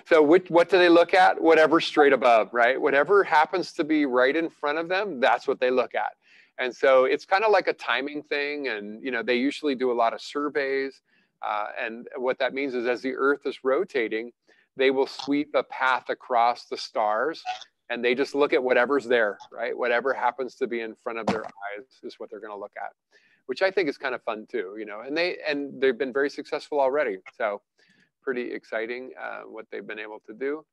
So which, what do they look at? Whatever straight above, right? Whatever happens to be right in front of them, that's what they look at. And so it's kind of like a timing thing. And, you know, they usually do a lot of surveys. Uh, and what that means is as the Earth is rotating, they will sweep a path across the stars and they just look at whatever's there, right? Whatever happens to be in front of their eyes is what they're going to look at, which I think is kind of fun too, you know. And they and they've been very successful already, so pretty exciting uh, what they've been able to do.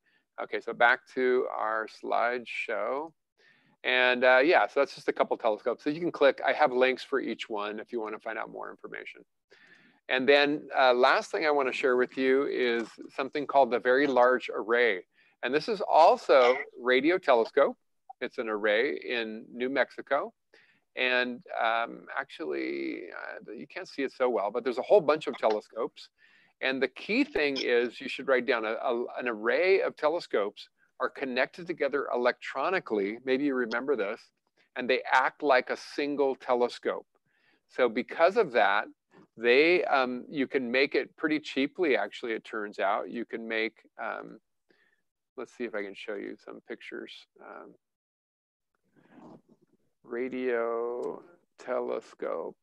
Okay, so back to our slideshow. And uh, yeah, so that's just a couple telescopes. So you can click, I have links for each one if you want to find out more information. And then uh, last thing I want to share with you is something called the Very Large Array. And this is also radio telescope. It's an array in New Mexico. And um, actually, uh, you can't see it so well, but there's a whole bunch of telescopes. And the key thing is you should write down a, a, an array of telescopes are connected together electronically. Maybe you remember this, and they act like a single telescope. So because of that, they um, you can make it pretty cheaply. Actually, it turns out you can make. Um, let's see if I can show you some pictures. Um, radio telescope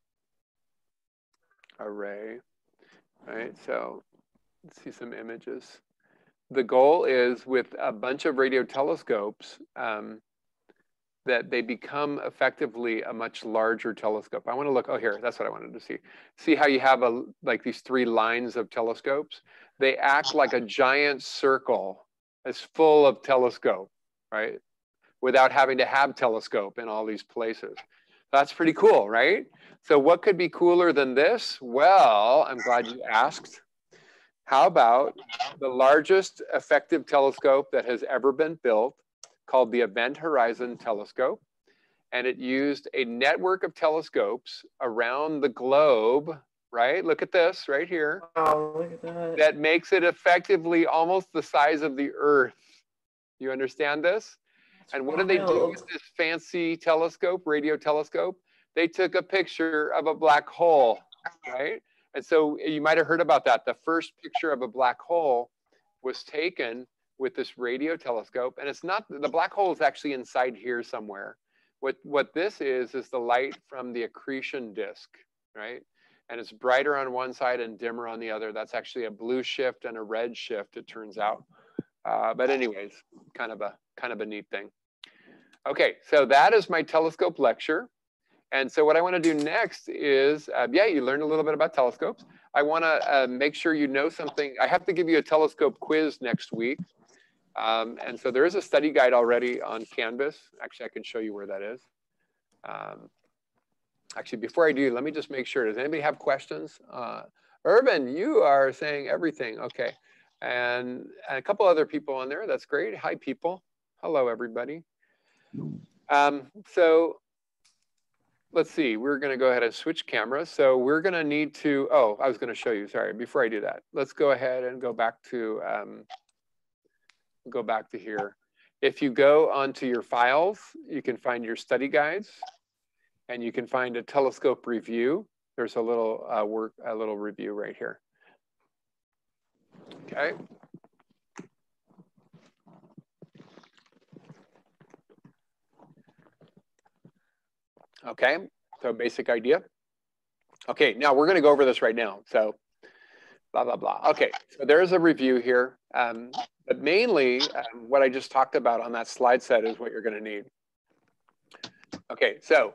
array, right? So let's see some images. The goal is with a bunch of radio telescopes um, that they become effectively a much larger telescope. I want to look, oh, here, that's what I wanted to see. See how you have a like these three lines of telescopes? They act like a giant circle it's full of telescope, right? Without having to have telescope in all these places. That's pretty cool, right? So what could be cooler than this? Well, I'm glad you asked. How about the largest effective telescope that has ever been built called the Event Horizon Telescope? And it used a network of telescopes around the globe right? Look at this right here. Wow, look at that. That makes it effectively almost the size of the Earth. You understand this? That's and what wild. did they do with this fancy telescope, radio telescope? They took a picture of a black hole, right? And so you might have heard about that. The first picture of a black hole was taken with this radio telescope. And it's not, the black hole is actually inside here somewhere. What, what this is, is the light from the accretion disk, right? and it's brighter on one side and dimmer on the other. That's actually a blue shift and a red shift, it turns out. Uh, but anyways, kind of a kind of a neat thing. Okay, so that is my telescope lecture. And so what I want to do next is, uh, yeah, you learned a little bit about telescopes. I want to uh, make sure you know something. I have to give you a telescope quiz next week. Um, and so there is a study guide already on Canvas. Actually, I can show you where that is. Um, Actually, before I do, let me just make sure. Does anybody have questions? Uh, Urban, you are saying everything. Okay. And, and a couple other people on there. That's great. Hi, people. Hello, everybody. Um, so let's see. We're going to go ahead and switch cameras. So we're going to need to, oh, I was going to show you. Sorry. Before I do that, let's go ahead and go back to, um, go back to here. If you go onto your files, you can find your study guides and you can find a telescope review. There's a little uh, work, a little review right here. Okay. Okay, so basic idea. Okay, now we're gonna go over this right now. So blah, blah, blah. Okay, so there's a review here. Um, but mainly um, what I just talked about on that slide set is what you're gonna need. Okay, so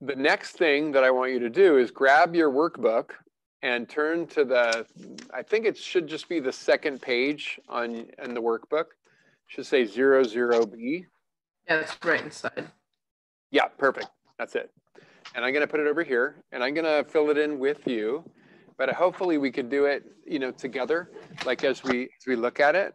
the next thing that I want you to do is grab your workbook and turn to the, I think it should just be the second page on in the workbook. Should say zero zero B. Yeah, it's right inside. Yeah, perfect. That's it. And I'm going to put it over here and I'm going to fill it in with you. But hopefully we could do it, you know, together, like as we as we look at it.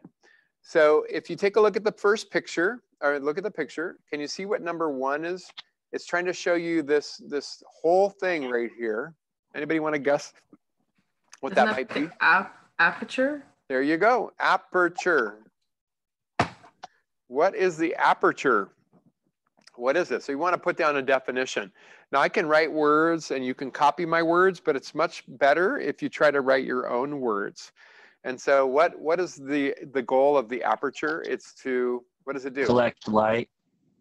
So if you take a look at the first picture, or look at the picture, can you see what number one is? It's trying to show you this this whole thing right here. Anybody want to guess what Isn't that might be? Ap aperture? There you go, aperture. What is the aperture? What is it? So you want to put down a definition. Now I can write words and you can copy my words, but it's much better if you try to write your own words. And so what, what is the, the goal of the aperture? It's to, what does it do? Collect light.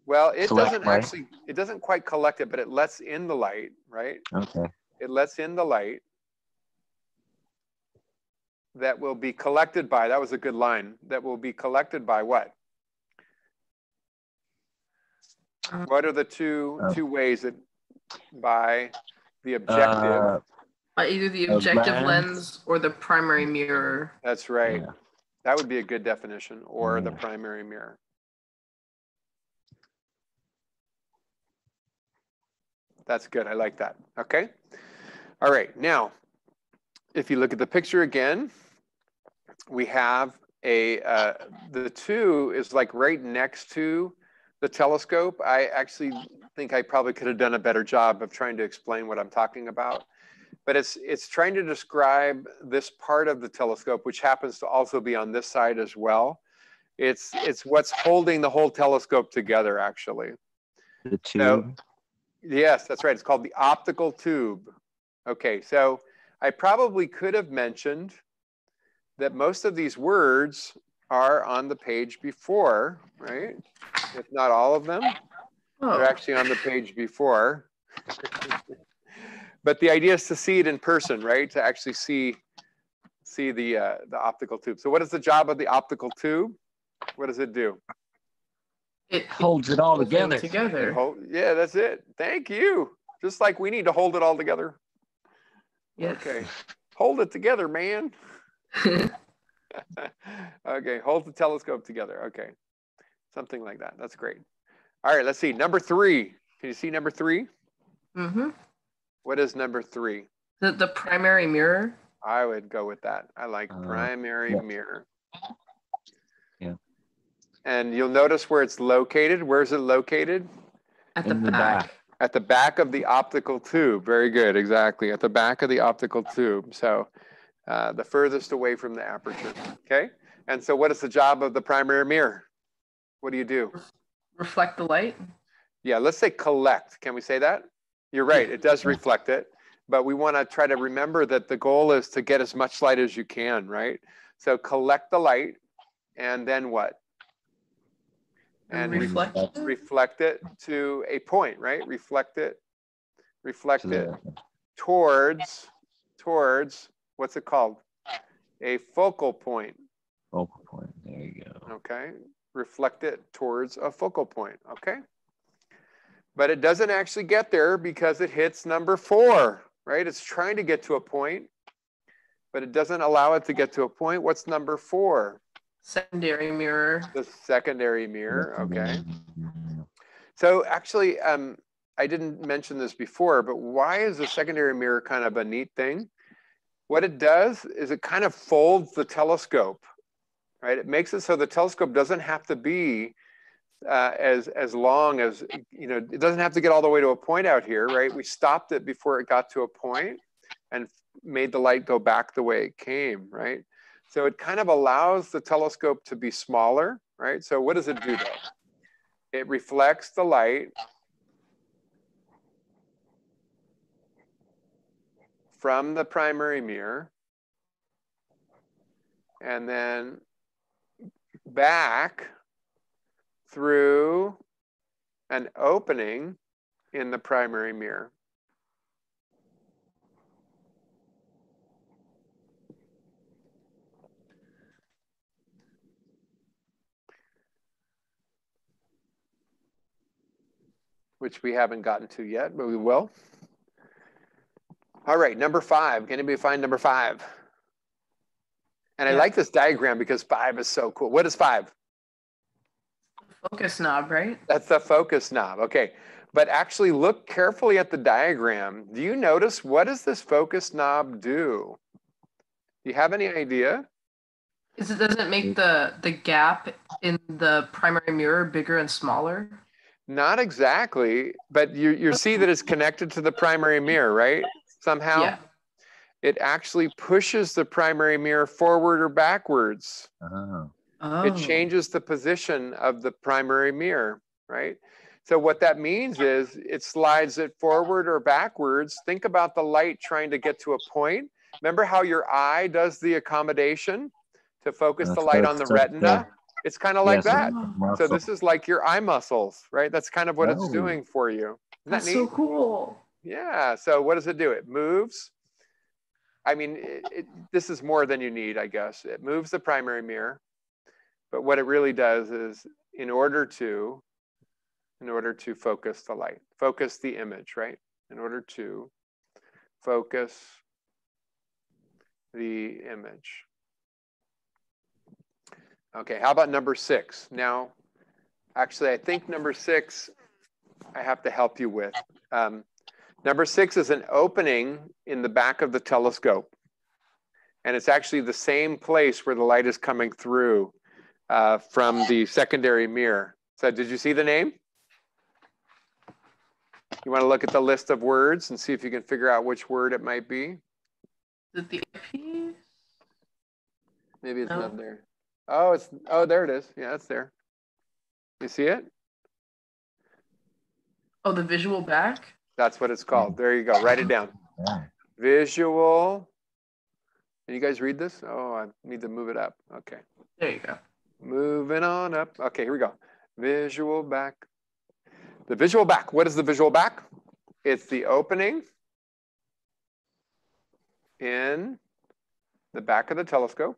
Well, it doesn't light. actually, it doesn't quite collect it, but it lets in the light, right? Okay. It lets in the light that will be collected by, that was a good line, that will be collected by what? Uh, What are the two, Uh, two ways that, by the objective? Uh, Uh, either the A objective lens. lens or the primary mirror. That's right. yeah. That would be a good definition, or the primary mirror. That's good. I like that. Okay. All right. Now, if you look at the picture again, we have a, uh, the two is like right next to the telescope. I actually think I probably could have done a better job of trying to explain what I'm talking about. But it's, it's trying to describe this part of the telescope, which happens to also be on this side as well. It's, it's what's holding the whole telescope together, actually. The tube? So- Yes, that's right. It's called the optical tube. Okay, so I probably could have mentioned that most of these words are on the page before, right? If not all of them, they're Oh, actually on the page before. but the idea is to see it in person, right? To actually see see the uh, the optical tube. So what is the job of the optical tube? What does it do? it holds it all together. Together. hol- yeah, that's it. Thank you. Just like we need to hold it all together. Yes. Okay. Hold it together, man. okay, hold the telescope together. Okay. Something like that. That's great. All right, let's see. Number three. Can you see number three? hmm What is number three? The, the primary mirror. I would go with that. I like Uh, primary yeah. mirror. Yeah. And you'll notice where it's located. Where's it located? At the In the back. back. At the back of the optical tube. Very good. Exactly. At the back of the optical tube. So uh, the furthest away from the aperture. Okay. And so what is the job of the primary mirror? What do you do? Reflect the light. Yeah, let's say collect. Can we say that? You're right. It does reflect it. But we want to try to remember that the goal is to get as much light as you can, right? So collect the light and then what? And reflect. it? reflect it to a point, right? Reflect it, reflect it towards, towards, what's it called? A focal point, focal point. There you go. okay? Reflect it towards a focal point, okay? But it doesn't actually get there because it hits number four, right? It's trying to get to a point, but it doesn't allow it to get to a point. What's number four? Secondary mirror. The secondary mirror, okay? So actually, um, I didn't mention this before, but why is a secondary mirror kind of a neat thing? What it does is it kind of folds the telescope, right? It makes it so the telescope doesn't have to be uh, as as long as you know. It doesn't have to get all the way to a point out here, right? We stopped it before it got to a point and made the light go back the way it came, right? So it kind of allows the telescope to be smaller, right? So what does it do though? It reflects the light from the primary mirror and then back through an opening in the primary mirror. which we haven't gotten to yet, but we will. All right, number five. Can anybody find number five? And I like this diagram because five is so cool. What is five? Focus knob, right? That's the focus knob. Okay. But actually look carefully at the diagram. Do you notice what does this focus knob do? Do you have any idea? Is it doesn't it make the the gap in the primary mirror bigger and smaller? Not exactly, but you, you see that it's connected to the primary mirror, right? Somehow? Yeah. It actually pushes the primary mirror forward or backwards. Oh. Oh. It changes the position of the primary mirror, right? So what that means is it slides it forward or backwards. Think about the light trying to get to a point. Remember how your eye does the accommodation to focus the light on the so- retina? It's kind of like Yes. that. So this is like your eye muscles, right? That's kind of what it's Oh. doing for you. Isn't that that's neat? so cool. Yeah. So what does it do? It moves. I mean, it, it, this is more than you need, I guess. It moves the primary mirror. But what it really does is in order to, in order to focus the light, focus the image, right? In order to focus the image. Okay, how about number six? Now, actually, I think number six, I have to help you with. Um, number six is an opening in the back of the telescope. And it's actually the same place where the light is coming through uh, from the secondary mirror. So did you see the name? You want to look at the list of words and see if you can figure out which word it might be? Is it the eyepiece? Maybe it's No. not there. Oh, it's, oh, there it is. Yeah, it's there. You see it? Oh, the visual back? That's what it's called. There you go. Write it down. Yeah. Visual. Can you guys read this? Oh, I need to move it up. Okay. There you go. Moving on up. Okay, here we go. Visual back. The visual back. What is the visual back? It's the opening in the back of the telescope.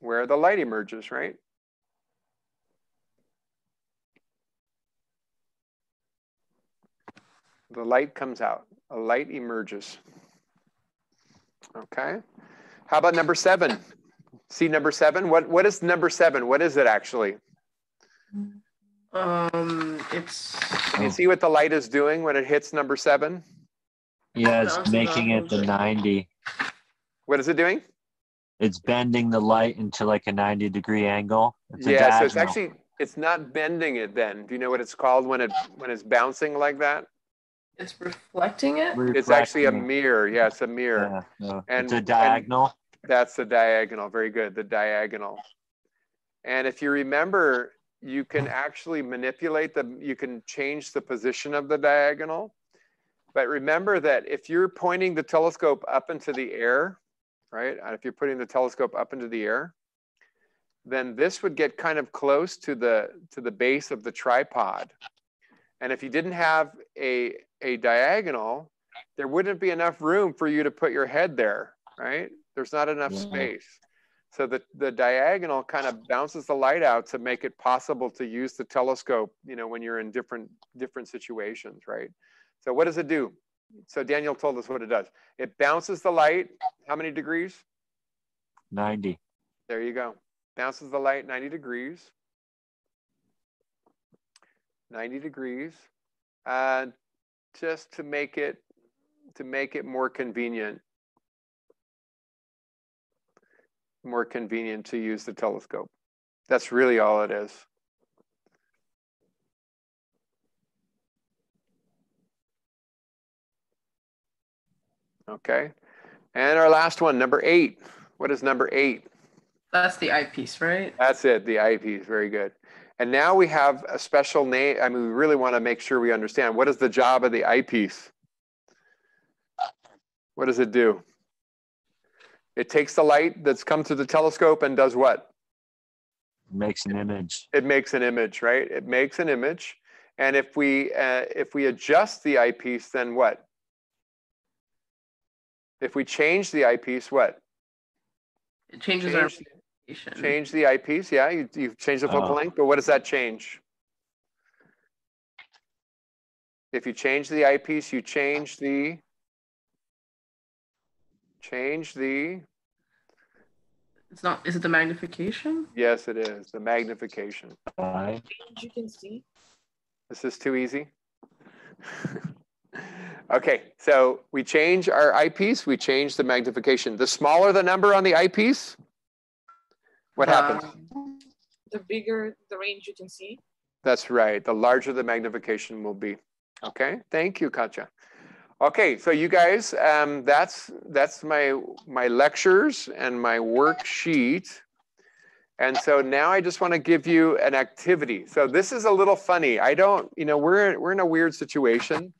Where the light emerges, right? The light comes out, a light emerges. Okay. How about number seven? See number seven? What, what is number seven? What is it actually? Um, it's Can you see what the light is doing when it hits number seven? Yeah, it's making it the 90. What is it doing? It's bending the light into like a 90 degree angle. It's a yeah, so it's actually it's not bending it then. Do you know what it's called when it when it's bouncing like that? It's reflecting it. It's actually a mirror. Yeah, it's a mirror. Yeah, no, And- it's a and- diagonal. That's the diagonal. Very good. The diagonal. And if you remember, you can actually manipulate the, you can change the position of the diagonal. But remember that if you're pointing the telescope up into the air, right? And if you're putting the telescope up into the air, then this would get kind of close to the to the base of the tripod. And if you didn't have a a diagonal, there wouldn't be enough room for you to put your head there, right? There's not enough Yeah. space. So the, the diagonal kind of bounces the light out to make it possible to use the telescope, you know, when you're in different different situations, right? So what does it do? So Daniel told us what it does. It bounces the light, how many degrees? 90. There you go. Bounces the light 90 degrees. 90 degrees. Uh, just to make it to make it more convenient. More convenient to use the telescope. That's really all it is. Okay. And our last one, number eight. What is number eight? That's the eyepiece, right? That's it, the eyepiece, very good. And now we have a special name. I mean, we really want to make sure we understand what is the job of the eyepiece? What does it do? It takes the light that's come through the telescope and does what? Makes an image. It makes an image, right? It makes an image. And if we uh, if we adjust the eyepiece, then what? If we change the eyepiece, what? It changes our Change, orientation. Change the eyepiece, yeah, you, you've changed the focal Oh. length, but what does that change? If you change the eyepiece, you change the, change the, It's not. Is it the magnification? yes, it is, the magnification. Aye. You can see. This is too easy. okay, so we change our eyepiece, we change the magnification. The smaller the number on the eyepiece, what The- happens? The bigger the range you can see. That's right. The larger the magnification will be. Okay. Thank you, Katja. Okay, so you guys, um, that's that's my my lectures and my worksheet. And so now I just want to give you an activity. So this is a little funny. I don't, you know, we're we're in a weird situation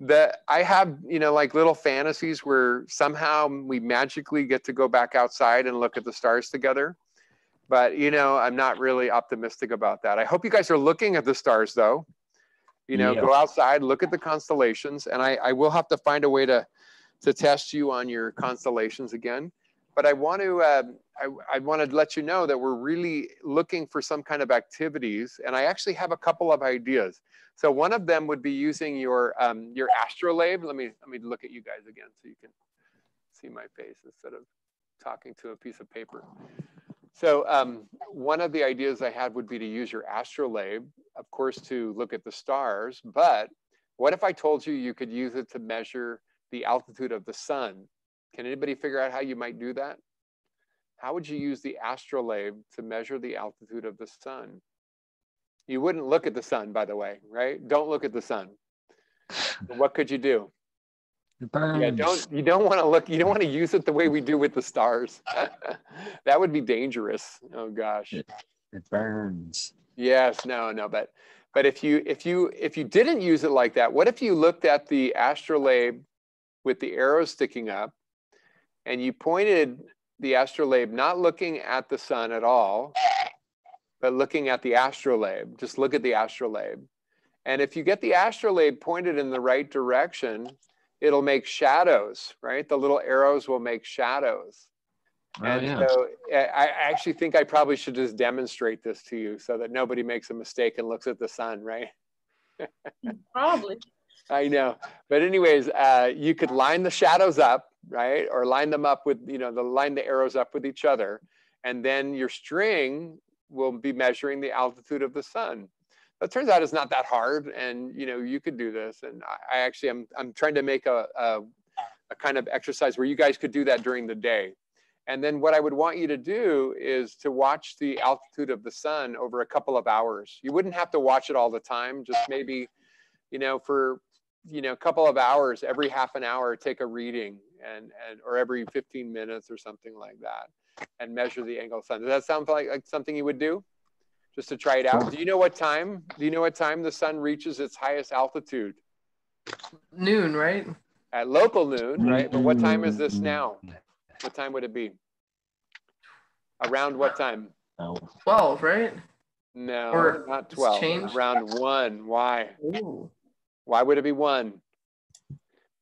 that I have, you know, like little fantasies where somehow we magically get to go back outside and look at the stars together. But you know, I'm not really optimistic about that. I hope you guys are looking at the stars though. You know, Yeah. go outside, look at the constellations, and I, I will have to find a way to to test you on your constellations again. But I want to um, I, I want to let you know that we're really looking for some kind of activities, and I actually have a couple of ideas. So one of them would be using your um, your astrolabe. Let me let me look at you guys again so you can see my face instead of talking to a piece of paper. So um, one of the ideas I had would be to use your astrolabe, of course, to look at the stars. But what if I told you you could use it to measure the altitude of the sun? Can anybody figure out how you might do that? How would you use the astrolabe to measure the altitude of the sun? You wouldn't look at the sun, by the way, right? Don't look at the sun. What could you do? It burns. Yeah, don't you don't want to look. You don't want to use it the way we do with the stars. that would be dangerous. Oh gosh. It burns. Yes. No. No. But but if you if you if you didn't use it like that, what if you looked at the astrolabe with the arrow sticking up, and you pointed the astrolabe not looking at the sun at all, but looking at the astrolabe. Just look at the astrolabe. And if you get the astrolabe pointed in the right direction, it'll make shadows, right? The little arrows will make shadows. Oh, and yeah. so I I actually think I probably should just demonstrate this to you so that nobody makes a mistake and looks at the sun, right? Probably. I know. But anyways, uh, you could line the shadows up, right? Or line them up with, you know, the line the arrows up with each other. And then your string will be measuring the altitude of the sun. It turns out it's not that hard. And, you know, you could do this. And I, I actually, I'm, I'm trying to make a, a, a kind of exercise where you guys could do that during the day. And then what I would want you to do is to watch the altitude of the sun over a couple of hours. You wouldn't have to watch it all the time, just maybe, you know, for, you know, a couple of hours, every half an hour, take a reading and, and or every 15 minutes or something like that and measure the angle of sun. Does that sound like, like something you would do? Just to try it out. Do you know what time? Do you know what time the sun reaches its highest altitude? Noon, right? At local noon, right? But what time is this now? What time would it be? Around what time? No. Twelve, right? No, Or not 12. changed? Around one. Why? Ooh. Why would it be one?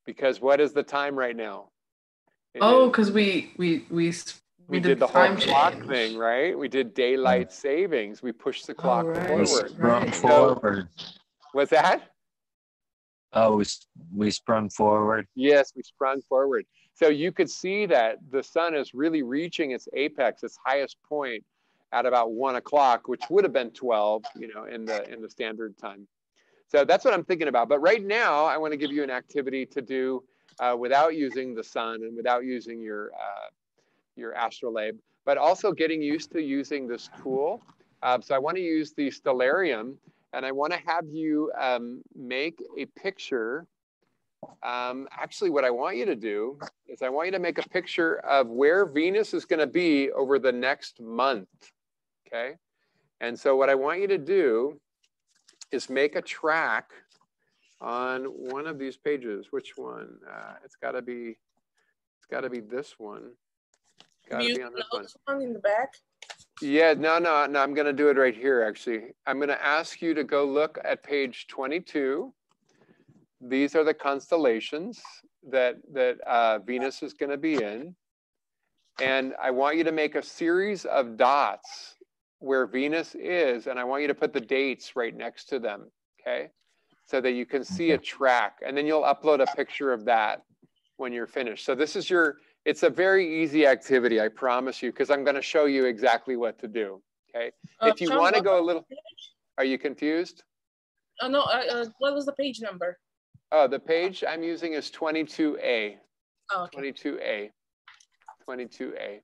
Because what is the time right now? It Oh, because we we we s- we did the whole time clock change. thing, right? We did daylight savings. We pushed the clock right. Forward. sprung Right. forward. What's that? Oh, we, we sprung forward. Yes, we sprung forward. So you could see that the sun is really reaching its apex, its highest point at about one o'clock, which would have been 12, you know, in the in the standard time. So that's what I'm thinking about. But right now, I want to give you an activity to do uh, without using the sun and without using your uh, your astrolabe, but also getting used to using this tool. Uh, so I want to use the stellarium, and I want to have you um, make a picture um, actually, what I want you to do is I want you to make a picture of where Venus is going to be over the next month. Okay. And so, what I want you to do is make a track on one of these pages. Which one? Uh, it's got to be. It's got to be this one. Got to Use be on this one. one in the back. Yeah, no, no, no. I'm going to do it right here, actually. I'm going to ask you to go look at page 22. These are the constellations that, that uh, Venus is going to be in. And I want you to make a series of dots where Venus is, and I want you to put the dates right next to them, okay? so that you can see a track and then you'll upload a picture of that when you're finished. So this is your, it's a very easy activity, I promise you, because I'm going to show you exactly what to do. Okay. Uh, if you want to go a little, are you confused? Uh, no, uh, uh, what was the page number? Oh, the page I'm using is 22A. Oh, okay. 22A. 22A.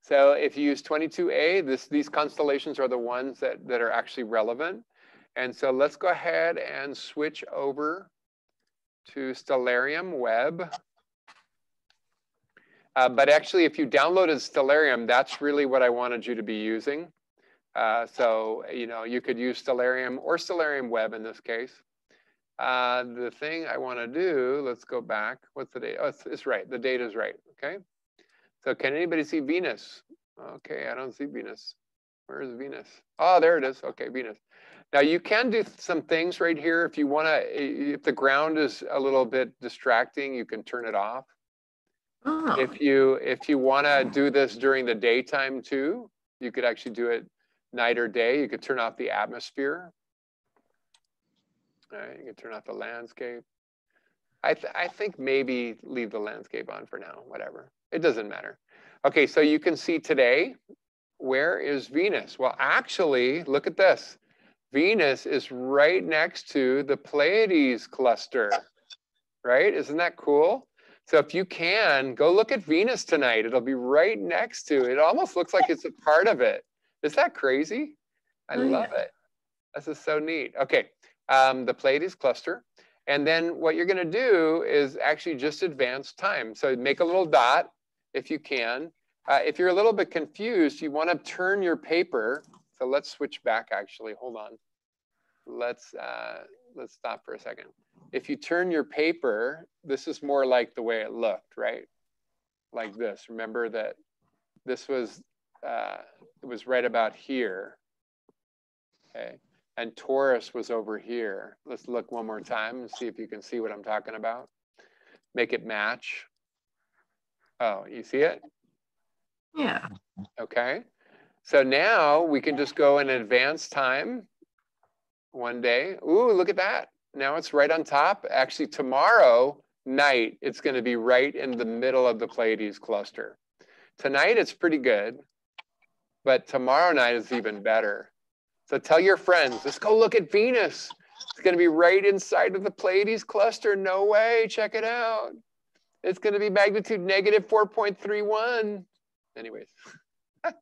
So if you use 22A, this, these constellations are the ones that, that are actually relevant. And so let's go ahead and switch over to Stellarium Web. Uh, but actually, if you downloaded Stellarium, that's really what I wanted you to be using. Uh, so, you know, you could use Stellarium or Stellarium Web in this case. Uh, the thing I want to do, let's go back. What's the date? Oh, it's, it's right. The date is right. Okay. So can anybody see Venus? Okay, I don't see Venus. Where is Venus? Oh, there it is. Okay, Venus. Now you can do some things right here. If you want to, if the ground is a little bit distracting, you can turn it off. Oh, If you if you want to do this during the daytime too, you could actually do it night or day. You could turn off the atmosphere. All right, you can turn off the landscape. I th I think maybe leave the landscape on for now. Whatever, it doesn't matter. Okay, so you can see today. Where is Venus? Well, actually, look at this. Venus is right next to the Pleiades cluster, right? Isn't that cool? So if you can, go look at Venus tonight. It'll be right next to it. It almost looks like it's a part of it. Is that crazy? I Oh, love it. This is so neat. Okay, um, the Pleiades cluster. And then what you're gonna do is actually just advance time. So make a little dot if you can. Uh, if you're a little bit confused, you wanna turn your paper. So let's switch back actually, hold on. Let's, uh, let's stop for a second. If you turn your paper, this is more like the way it looked, right? Like this, remember that this was, uh, it was right about here. Okay, and Taurus was over here. Let's look one more time and see if you can see what I'm talking about. Make it match. Oh, you see it? yeah. Okay. So now we can just go in advance time one day. Ooh, look at that. Now it's right on top. Actually, tomorrow night, it's going to be right in the middle of the Pleiades cluster. Tonight, it's pretty good, but tomorrow night is even better. So tell your friends, let's go look at Venus. It's going to be right inside of the Pleiades cluster. No way. Check it out. It's going to be magnitude negative 4.31. Anyways.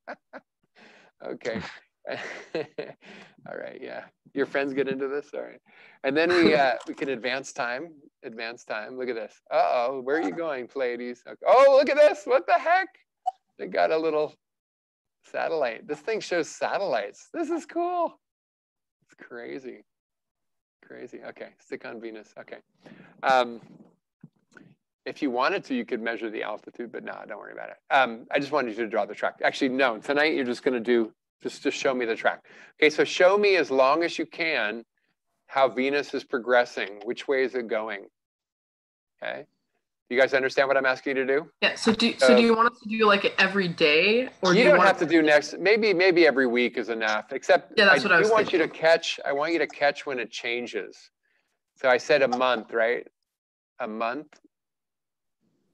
okay. All right. Yeah. Your friends get into this. All right. And then we uh, we can advance time. Advance time. Look at this. Uh oh. Where are you going, Pleiades? Okay. Oh, look at this. What the heck? They got a little satellite. This thing shows satellites. This is cool. It's crazy. Crazy. Okay. Stick on Venus. Okay. Um, if you wanted to, you could measure the altitude, but no, don't worry about it. Um, I just wanted you to draw the track. Actually, no, tonight you're just going to do, just, just show me the track. Okay, so show me as long as you can how Venus is progressing. Which way is it going? Okay. You guys understand what I'm asking you to do? Yeah. So do so So- do you want us to do like every day, or do you you don't have to do next, maybe, maybe every week is enough, except Yeah, that's I what I do was want you to catch, I want you to catch when it changes. So I said a month, right? A month?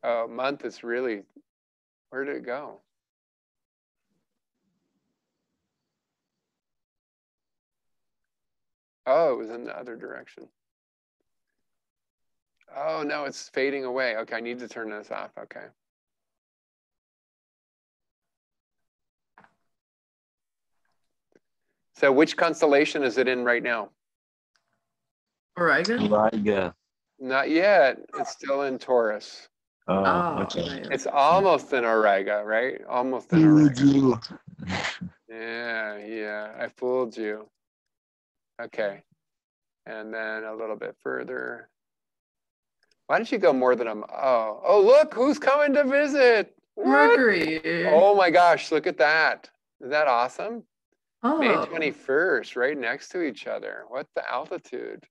Oh, a month is really, where did it go? Oh, it was in the other direction. Oh, no, it's fading away. Okay, I need to turn this off. Okay. So which constellation is it in right now? Origa? Riga. Not yet. It's still in Taurus. Oh, Oh, okay. It's almost in Auriga, right? Almost in Auriga. Yeah, yeah. I fooled you. Okay. And then a little bit further. Why did you go more than a? m- Oh, oh! Look, who's coming to visit? What? Mercury. Oh my gosh! Look at that. Isn't that awesome? Oh. May Oh. 21st, right next to each other. What the altitude?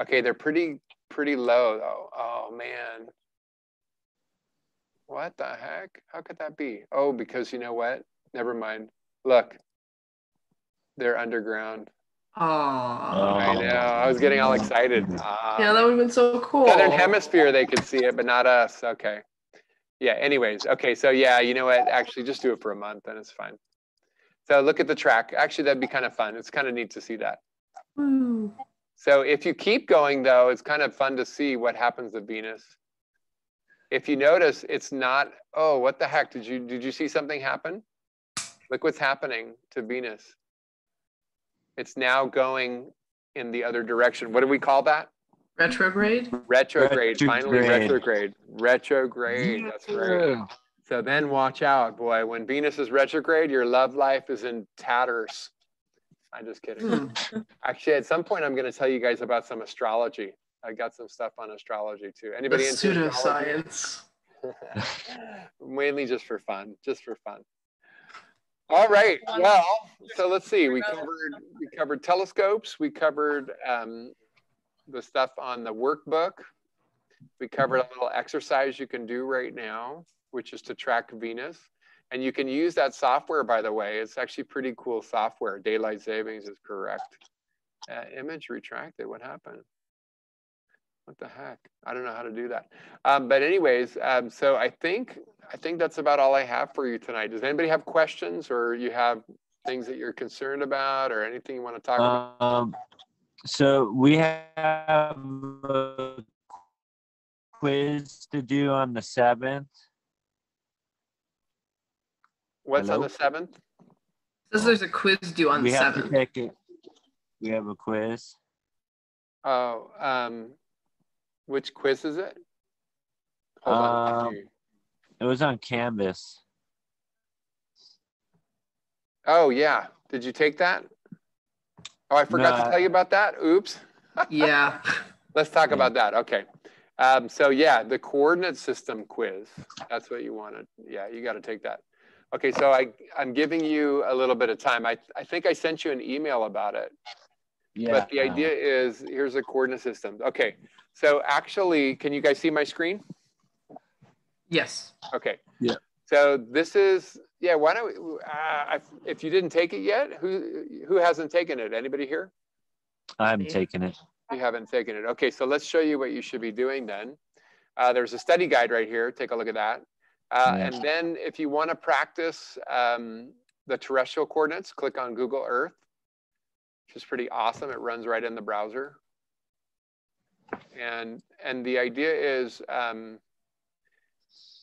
Okay, they're pretty pretty low though. Oh man. What the heck? How could that be? Oh, because you know what? Never mind. Look. They're underground. Oh. I know. I was getting all excited. Ah, Yeah, that would have been so cool. Southern Hemisphere, they could see it, but not us. Okay. Yeah. Anyways. Okay. So yeah, you know what? Actually, just do it for a month, and it's fine. So look at the track. Actually, that'd be kind of fun. It's kind of neat to see that. Woo. So if you keep going, though, it's kind of fun to see what happens to Venus. If you notice, it's not. Oh, what the heck? Did you did you see something happen? Look what's happening to Venus. It's now going in the other direction. What do we call that? Retrograde? Retrograde. Finally, Retrograde. retrograde. Retrograde. That's right. So then watch out, boy. When Venus is retrograde, your love life is in tatters. I'm just kidding. Hmm. Actually, at some point, I'm going to tell you guys about some astrology. I got some stuff on astrology too. Anybody That's into astrology? pseudoscience. Mainly just for fun, just for fun. All right. Well, so let's see. We covered we covered telescopes. We covered um, the stuff on the workbook. We covered a little exercise you can do right now, which is to track Venus. And you can use that software, by the way. It's actually pretty cool software. Daylight savings is correct. Uh, image retracted. What happened? What the heck? I don't know how to do that. Um, but anyways, um, so I think I think that's about all I have for you tonight. Does anybody have questions or you have things that you're concerned about or anything you want to talk about? Um, so we have a quiz to do on the seventh. What's on the seventh? Says there's a quiz due on we the have to 7th. take it. We have a quiz. Oh, um, which quiz is it? Hold on. Um, It was on Canvas. Oh yeah. Did you take that? Oh, I forgot to tell you about that. Oops. Yeah. Let's talk Yeah. about that. Okay. Um, so yeah, the coordinate system quiz. That's what you wanted. Yeah, you got to take that. Okay, so I, I'm giving you a little bit of time. I, I think I sent you an email about it. Yeah. But the idea is here's a coordinate system. Okay, so actually, can you guys see my screen? Yes. Okay. Yeah. So this is yeah. Why don't we, uh, if- if you didn't take it yet, who who hasn't taken it? Anybody here? I'm Yeah. taking it. You haven't taken it. Okay, so let's show you what you should be doing then. Uh, there's a study guide right here. Take a look at that. Uh, Yeah. And then if you want to practice um, the terrestrial coordinates, click on Google Earth, which is pretty awesome. It runs right in the browser. And, and the idea is um,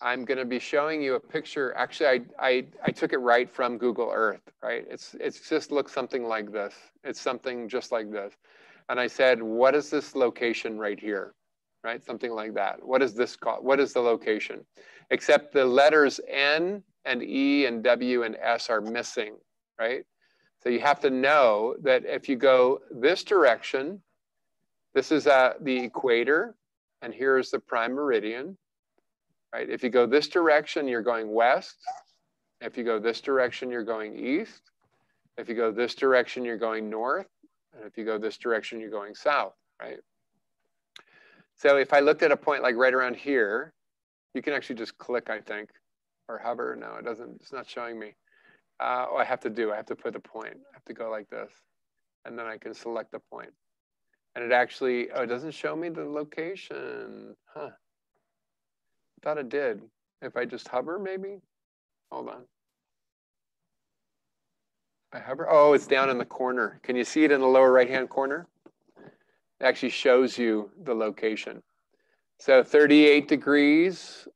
I'm going to be showing you a picture. Actually, I, I, I took it right from Google Earth, right? It's, it's just looks something like this. It's something just like this. And I said, what is this location right here? Right? Something like that. What is this called? What is the location? Except the letters N and E and W and S are missing, right? So you have to know that if you go this direction, this is uh, the equator, and here's the prime meridian, right? If you go this direction, you're going west. If you go this direction, you're going east. If you go this direction, you're going north. And if you go this direction, you're going south, right? So if I looked at a point like right around here, you can actually just click, I think, or hover. No, it doesn't, it's not showing me. Uh, oh, I have to do, I have to put the point. I have to go like this. And then I can select the point. And it actually, oh, it doesn't show me the location. Huh. Thought it did. If I just hover, maybe? Hold on. I hover. Oh, it's down in the corner. Can you see it in the lower right-hand corner? It actually shows you the location. So 38 degrees,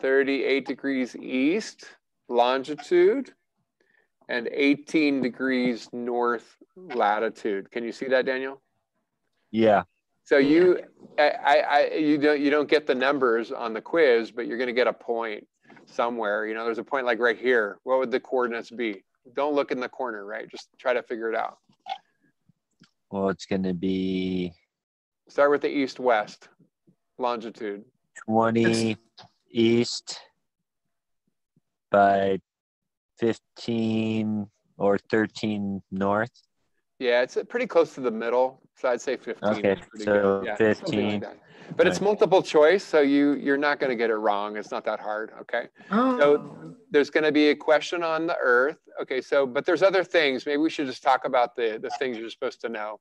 38 degrees east longitude, and 18 degrees north latitude. Can you see that, Daniel? Yeah. So you, I, I, you don't, you don't get the numbers on the quiz, but you're going to get a point somewhere. You know, there's a point like right here. What would the coordinates be? Don't look in the corner, right? Just try to figure it out. Well, it's going to be Start with the east-west longitude. 20 east by 15 or 13 north. Yeah, it's pretty close to the middle. So I'd say 15. Okay, so good. Yeah, something like 15. that. But it's multiple choice, so you you're not going to get it wrong. It's not that hard. Okay. Oh. There's going to be a question on the Earth. Okay. So, but there's other things. Maybe we should just talk about the the things you're supposed to know.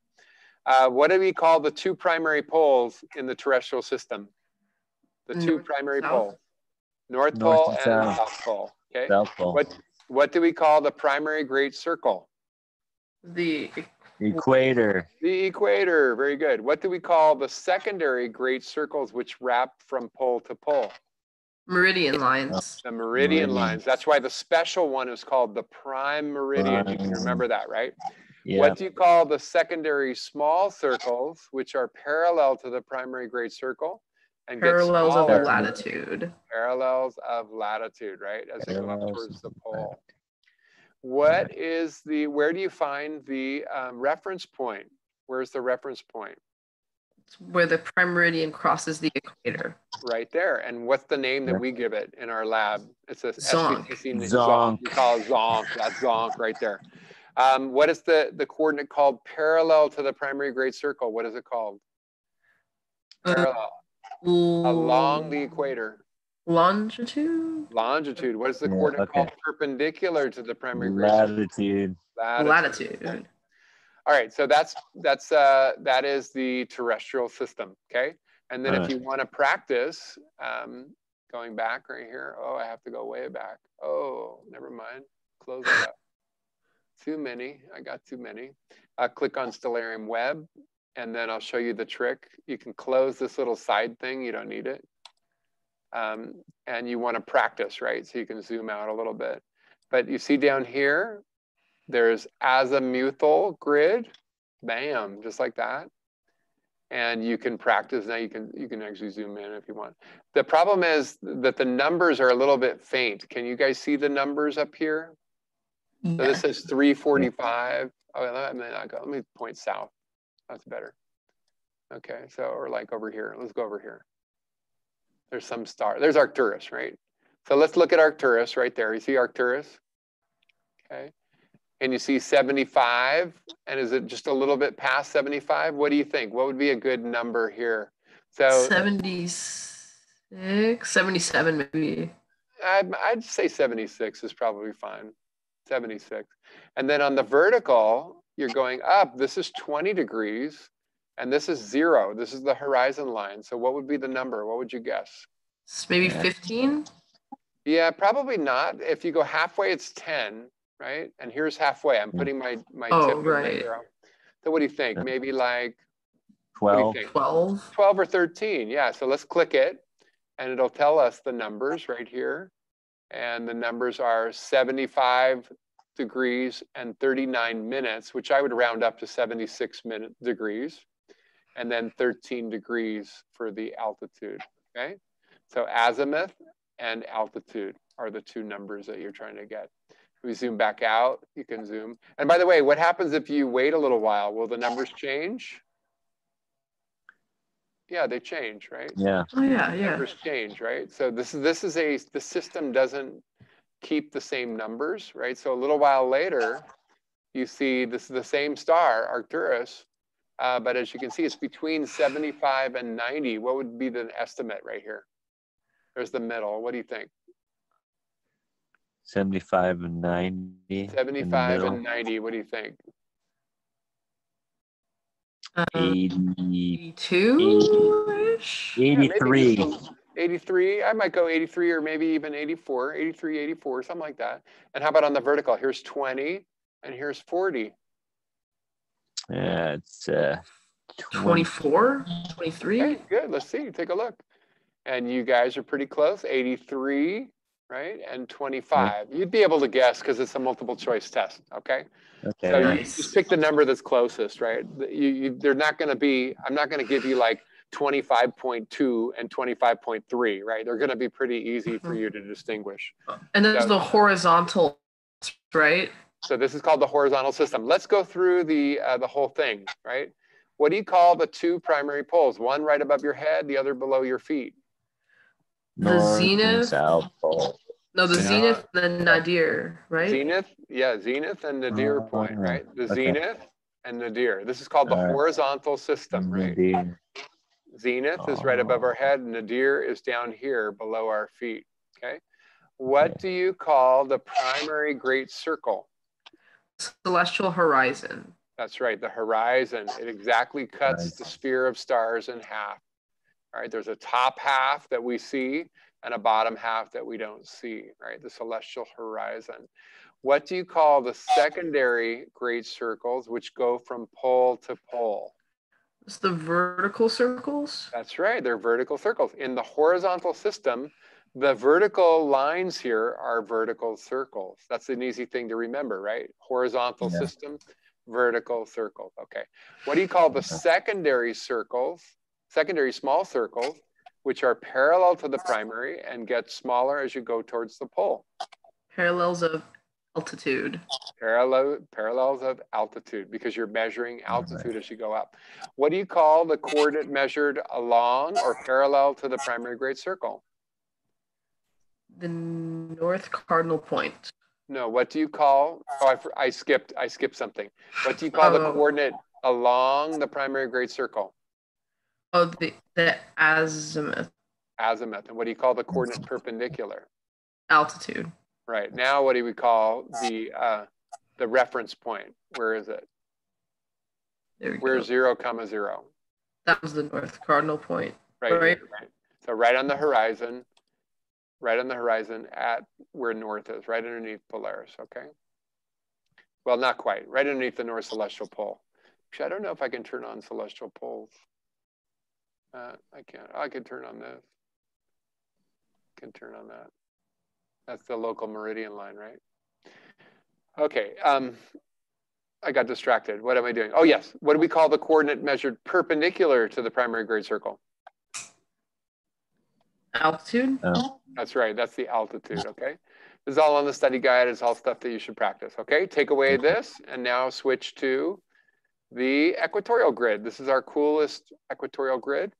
Uh, what do we call the two primary poles in the terrestrial system? The two North, primary south. poles, North North Pole and and south. South Pole. Okay. South Pole. What what do we call the primary great circle? The Equator. The equator, very good. What do we call the secondary great circles which wrap from pole to pole? meridian lines. Uh, the meridian Meridian. lines. That's why the special one is called the prime meridian. You can remember that, right? Yeah. What do you call the secondary small circles which are parallel to the primary great circle? And Parallels of latitude. Parallels of latitude, right? As they go up towards the of pole. What is the, where do you find the um, reference point? Where's the reference point? It's where the prime meridian crosses the equator. Right there. And what's the name that we give it in our lab? It's a Zonk. SGCC name. Zonk. We call it zonk. That's zonk right there. Um, what is the, the coordinate called parallel to the primary great circle? What is it called? Uh, Parallel, along the equator. Longitude? Longitude, what is the Yeah, coordinate okay. called perpendicular to the primary great circle? Latitude. Latitude. All right, so that's that's uh, that is the terrestrial system. Okay, and then if Alright. you want to practice, um, going back right here. Oh, I have to go way back. Oh, never mind. Close it up. Too many. I got too many. Uh, click on Stellarium Web, and then I'll show you the trick. You can close this little side thing. You don't need it. Um, and you want to practice, right? So you can zoom out a little bit. But you see down here, there's azimuthal grid, bam, just like that. And you can practice now. You can you can actually zoom in if you want. The problem is that the numbers are a little bit faint. Can you guys see the numbers up here? So this is 345. Oh, let me. Let me point south. That's better. Okay, so or like over here. Let's go over here. There's some star. There's Arcturus, right? So let's look at Arcturus right there. You see Arcturus? Okay. And you see 75. And is it just a little bit past 75? What do you think? What would be a good number here? So 76, 77 maybe. I'd, I'd say 76 is probably fine. 76. And then on the vertical, you're going up. This is 20 degrees and this is zero. This is the horizon line. So what would be the number? What would you guess? S- Maybe 15? Yeah, probably not. If you go halfway, it's 10, right? And here's halfway. I'm hmm. putting my, my Oh, tip in my right. arrow. So what do you think? Maybe like, what 12. think? 12? 12 or 13. Yeah, so let's click it and it'll tell us the numbers right here. And the numbers are 75 degrees and 39 minutes, which I would round up to 76 minute degrees. And then 13 degrees for the altitude, okay? So azimuth and altitude are the two numbers that you're trying to get. If we zoom back out, you can zoom. And by the way, what happens if you wait a little while? Will the numbers change? Yeah, they change, right? Yeah. Oh, yeah, yeah. Numbers change, right? So this is this is a the system doesn't keep the same numbers, right? So a little while later, you see this is the same star, Arcturus, uh, but as you can see, it's between 75 and 90. What would be the estimate right here? There's the middle. What do you think? 75 and 90. 75 and 90. What do you think? Um, 82-ish? 83. just 83. I might go 83 or maybe even 84, 83, 84, something like that. And how about on the vertical? Here's 20 and here's 40. Yeah, it's uh, 20. 24? 23? Okay, good. Let's see. Take a look. And you guys are pretty close 83, right? And 25. You'd be able to guess because it's a multiple choice test. Okay. Okay. So you just pick the number that's closest, right? You, you, they're not going to be, I'm not going to give you like 25.2 and 25.3, right? They're going to be pretty easy for Mhm. you to distinguish. And there's Yeah. the horizontal, right? So this is called the horizontal system. Let's go through the, uh, the whole thing, right? What do you call the two primary poles? One right above your head, the other below your feet. The North and zenith. South Pole. No, the Yeah. zenith, the nadir, right? Zenith, yeah, zenith and nadir Oh, point, right? The okay. zenith and nadir. This is called the All right. horizontal system, right? Nadir. Zenith is right above our Oh. head, nadir is down here below our feet. Okay. What Okay. do you call the primary great circle? Celestial horizon. That's right, the horizon. It exactly cuts the sphere of stars in half. All right, there's a top half that we see and a bottom half that we don't see, right? The celestial horizon. What do you call the secondary great circles which go from pole to pole? It's the vertical circles. That's right, they're vertical circles. In the horizontal system, the vertical lines here are vertical circles. That's an easy thing to remember, right? Horizontal Yeah. system, vertical circles. Okay. What do you call the secondary circles, secondary small circles, which are parallel to the primary and get smaller as you go towards the pole? Parallels of altitude. Parallel, parallels of altitude because you're measuring right. altitude as you go up. What do you call the coordinate measured along or parallel to the primary great circle? The north cardinal point. No, what do you call, oh, I, I skipped, I skipped something. What do you call the Oh. coordinate along the primary great circle? Oh, the, the azimuth Azimuth. And what do you call the coordinate perpendicular? altitude. Right, now what do we call the, uh, the reference point? Where is it? There we Where's go. zero comma zero? That was the north cardinal point. Right, Right. right. So right on the horizon, right on the horizon at where north is, right underneath Polaris, okay? Well, not quite, right underneath the north celestial pole. Actually, I don't know if I can turn on celestial poles. Uh, I can't, I can turn on this. Can turn on that. That's the local meridian line, right? Okay, um, I got distracted. What am I doing? Oh, yes. What do we call the coordinate measured perpendicular to the primary great circle? Altitude. Oh, That's right. That's the altitude. Okay. This is all on the study guide. It's all stuff that you should practice. Okay. Take away Okay. this and now switch to the equatorial grid. This is our coolest equatorial grid.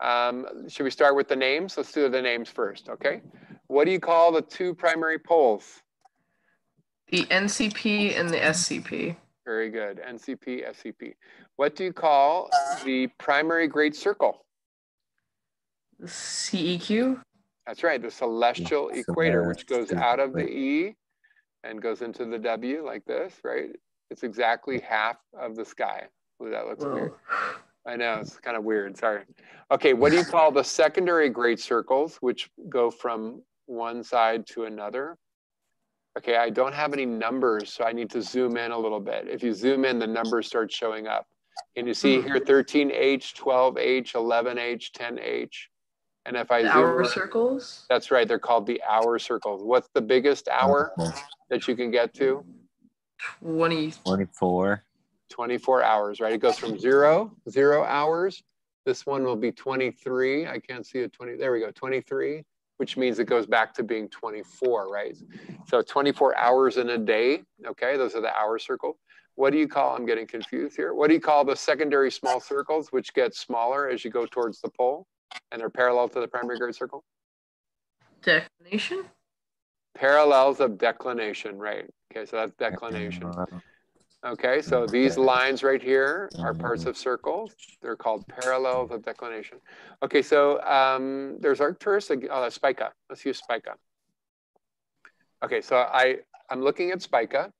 Um, should we start with the names? Let's do the names first. Okay. What do you call the two primary poles? The NCP and the SCP. Very good. NCP, SCP. What do you call the primary great circle? The CEQ. That's right, the celestial Yeah, equator, which goes out of the. E and goes into the W like this, right? It's exactly half of the sky. Ooh, that looks weird. I know, it's kind of weird, sorry. Okay, what do you call the secondary great circles, which go from one side to another? Okay, I don't have any numbers, so I need to zoom in a little bit. If you zoom in, the numbers start showing up. Can you see Hmm. here 13H, 12H, 11H, 10H? And if I The hour in- circles. that's right. They're called the hour circles. What's the biggest hour that you can get to? 20. 24. 24 hours, right? It goes from zero, zero hours. This one will be 23. I can't see a 20. There we go, 23, which means it goes back to being 24, right? So 24 hours in a day. Okay, those are the hour circle. What do you call, I'm getting confused here. What do you call the secondary small circles, which get smaller as you go towards the pole and are parallel to the primary great circle? Declination. Parallels of declination, right? Okay, so that's declination. Uh-huh. Okay, so these lines right here are uh-huh. parts of circles. They're called parallels of declination. Okay, so um, there's Arcturus, ag- oh, Spica. Let's use Spica. Okay, so I, I'm looking at Spica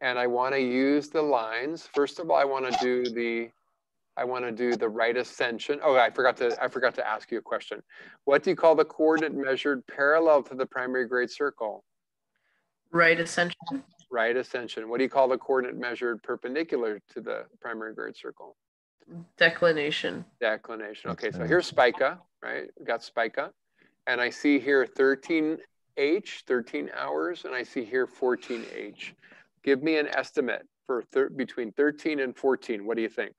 and I want to use the lines. First of all, I want to do the, I want to do the right ascension. Oh, I forgot to, I forgot to ask you a question. What do you call the coordinate measured parallel to the primary great circle? Right ascension. right ascension. What do you call the coordinate measured perpendicular to the primary great circle? Declination. Declination. Okay, so here's Spica, right? We got Spica. And I see here 13H, 13 hours, and I see here 14H. Give me an estimate for thir- between 13 and 14. What do you think?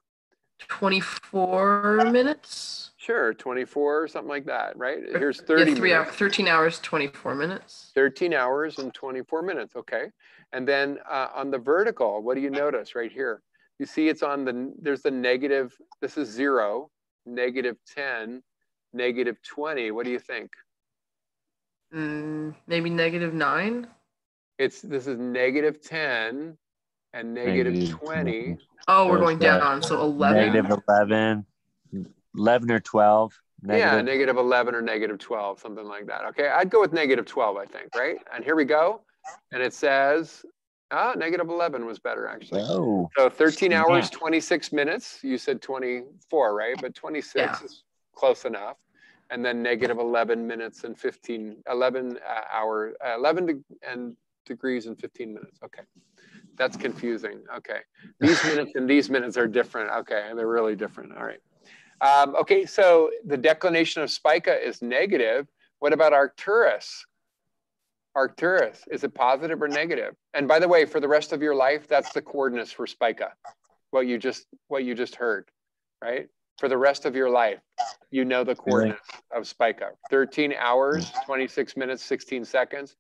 24 minutes. Sure, 24 or something like that, right? Here's Yeah, three hours, 13 hours, 24 minutes. 13 hours and 24 minutes. Okay. And then uh, on the vertical, what do you notice right here? You see it's on the, there's the negative, this is zero, negative 10, negative 20. What do you think? Mm, maybe negative nine. It's, this is negative 10, and negative Negative 20. Oh, we're going it's down. So 11. Negative 11, 11 or 12. Yeah, Negative. negative 11 or negative 12, something like that. Okay, I'd go with negative 12, I think, right? And here we go. And it says, ah, negative 11 was better, actually. Oh, So 13 hours, Yeah. 26 minutes. You said 24, right? But 26 Yeah. is close enough. And then negative 11 minutes and 15, 11 uh, hour, uh, 11 de- and degrees and 15 minutes. Okay. That's confusing. Okay. These minutes and these minutes are different. Okay. They're really different. All right. Um, okay. So the declination of Spica is negative. What about Arcturus? Arcturus, is it positive or negative? And by the way, for the rest of your life, that's the coordinates for Spica. What you just what you just heard, right? For the rest of your life, you know the coordinates of Spica. 13 hours, 26 minutes, 16 seconds,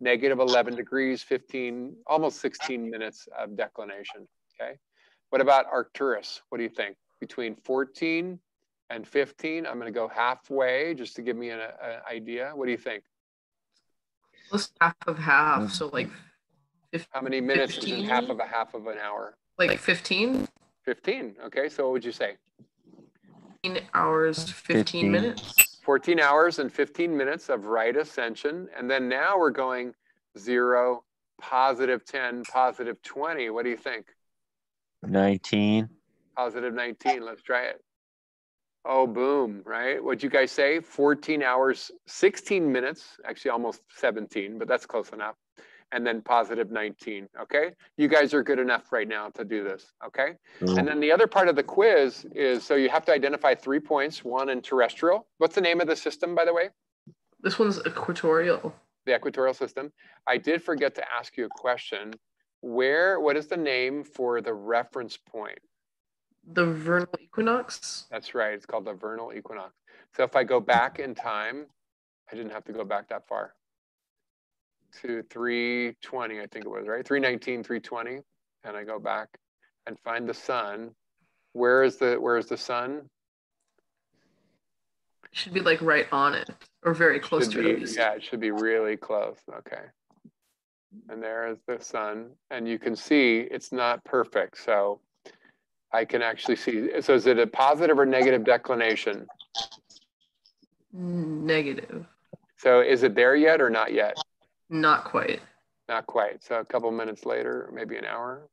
negative 11 degrees, 15, almost 16 minutes of declination. Okay. What about Arcturus? What do you think? Between 14 and 15, I'm going to go halfway just to give me an, an idea. What do you think? Let's half of half. So like, fif- How many minutes is in half of a half of an hour? like 15, 15. Okay, so what would you say? 15 hours, 15, 15. minutes. 14 hours and 15 minutes of right ascension. And then now we're going zero, positive 10, positive 20. What do you think? 19. Positive 19. Let's try it. Oh, boom, right? What'd you guys say? 14 hours, 16 minutes, actually almost 17, but that's close enough. And then positive 19. Okay. You guys are good enough right now to do this. Okay. Cool. And then the other part of the quiz is so you have to identify three points, one in terrestrial. What's the name of the system, by the way? This one's equatorial. The equatorial system. I did forget to ask you a question. Where, what is the name for the reference point? The vernal equinox. That's right. It's called the vernal equinox. So if I go back in time, I didn't have to go back that far to 320, I think it was, right? 319, 320. And I go back and find the sun. Where is the where is the sun? Should be like right on it or very close Should to it. be- least. Yeah, it should be really close. Okay. And there is the sun. And you can see it's not perfect. So I can actually see. So is it a positive or negative declination? Negative. So is it there yet or not yet? Not quite. Not quite. So a couple minutes later, maybe an hour,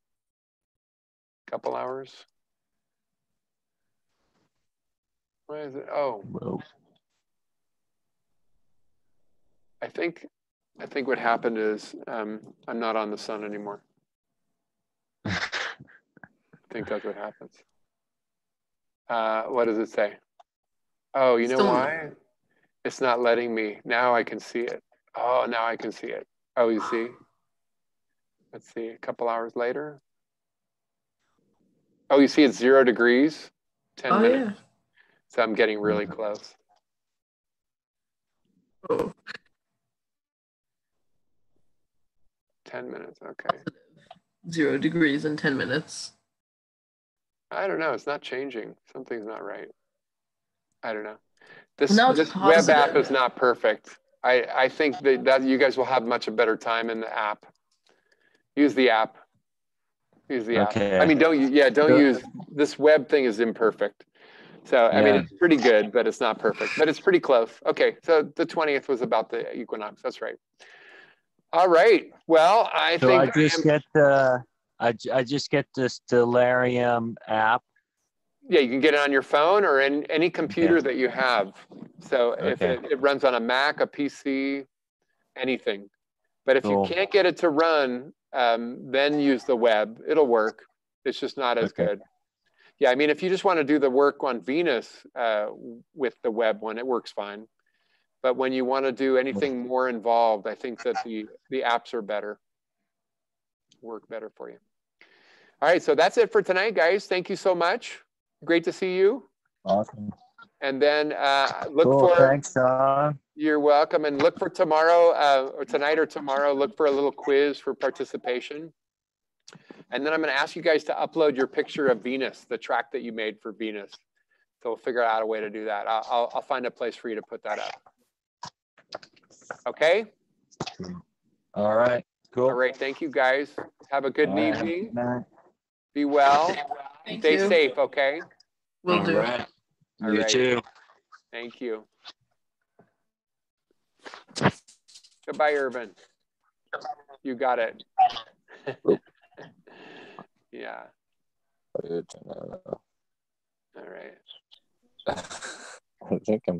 couple hours. Why is it? Oh, Whoa. I think, I think what happened is um, I'm not on the sun anymore. I think that's what happens. Uh, what does it say? Oh, you know Still- why? It's not letting me. Now I can see it. Oh, now I can see it. Oh, you see? Let's see, a couple hours later. Oh, you see it's zero degrees, 10 Oh minutes. yeah. So I'm getting really close. Oh, 10 minutes, okay. zero degrees in 10 minutes. I don't know. It's not changing. Something's not right. I don't know. This, Now it's this web app is not perfect. I, I think that, that you guys will have much a better time in the app. Use the app. Use the app. I mean, don't you? Yeah, don't use this web thing is imperfect. So I mean, it's pretty good, but it's not perfect. But it's pretty close. Okay, so the twentieth was about the equinox. That's right. All right. Well, I So think I just am- get the I, I just get the Stellarium app. Yeah, you can get it on your phone or in any computer that you have. So if it, it runs on a Mac, a PC, anything. But if Cool. you can't get it to run, um, then use the web. It'll work. It's just not as Okay. good. Yeah, I mean, if you just want to do the work on Venus uh, with the web one, it works fine. But when you want to do anything more involved, I think that the the apps are better, work better for you. All right, so that's it for tonight, guys. Thank you so much. Great to see you. Awesome. And then uh, look cool. for, Thanks, Sean. you're welcome. And look for tomorrow uh, or tonight or tomorrow, look for a little quiz for participation. And then I'm going to ask you guys to upload your picture of Venus, the track that you made for Venus. So we'll figure out a way to do that. I'll, I'll, I'll find a place for you to put that up. Okay? All right. Cool. All right. Thank you, guys. Have a good All right, evening. night. Be well. Thank Stay you. safe. Okay. Will All do. right. All You right. too. Thank you. Goodbye, Urban. You got it. yeah. Good to know. All right. I think I'm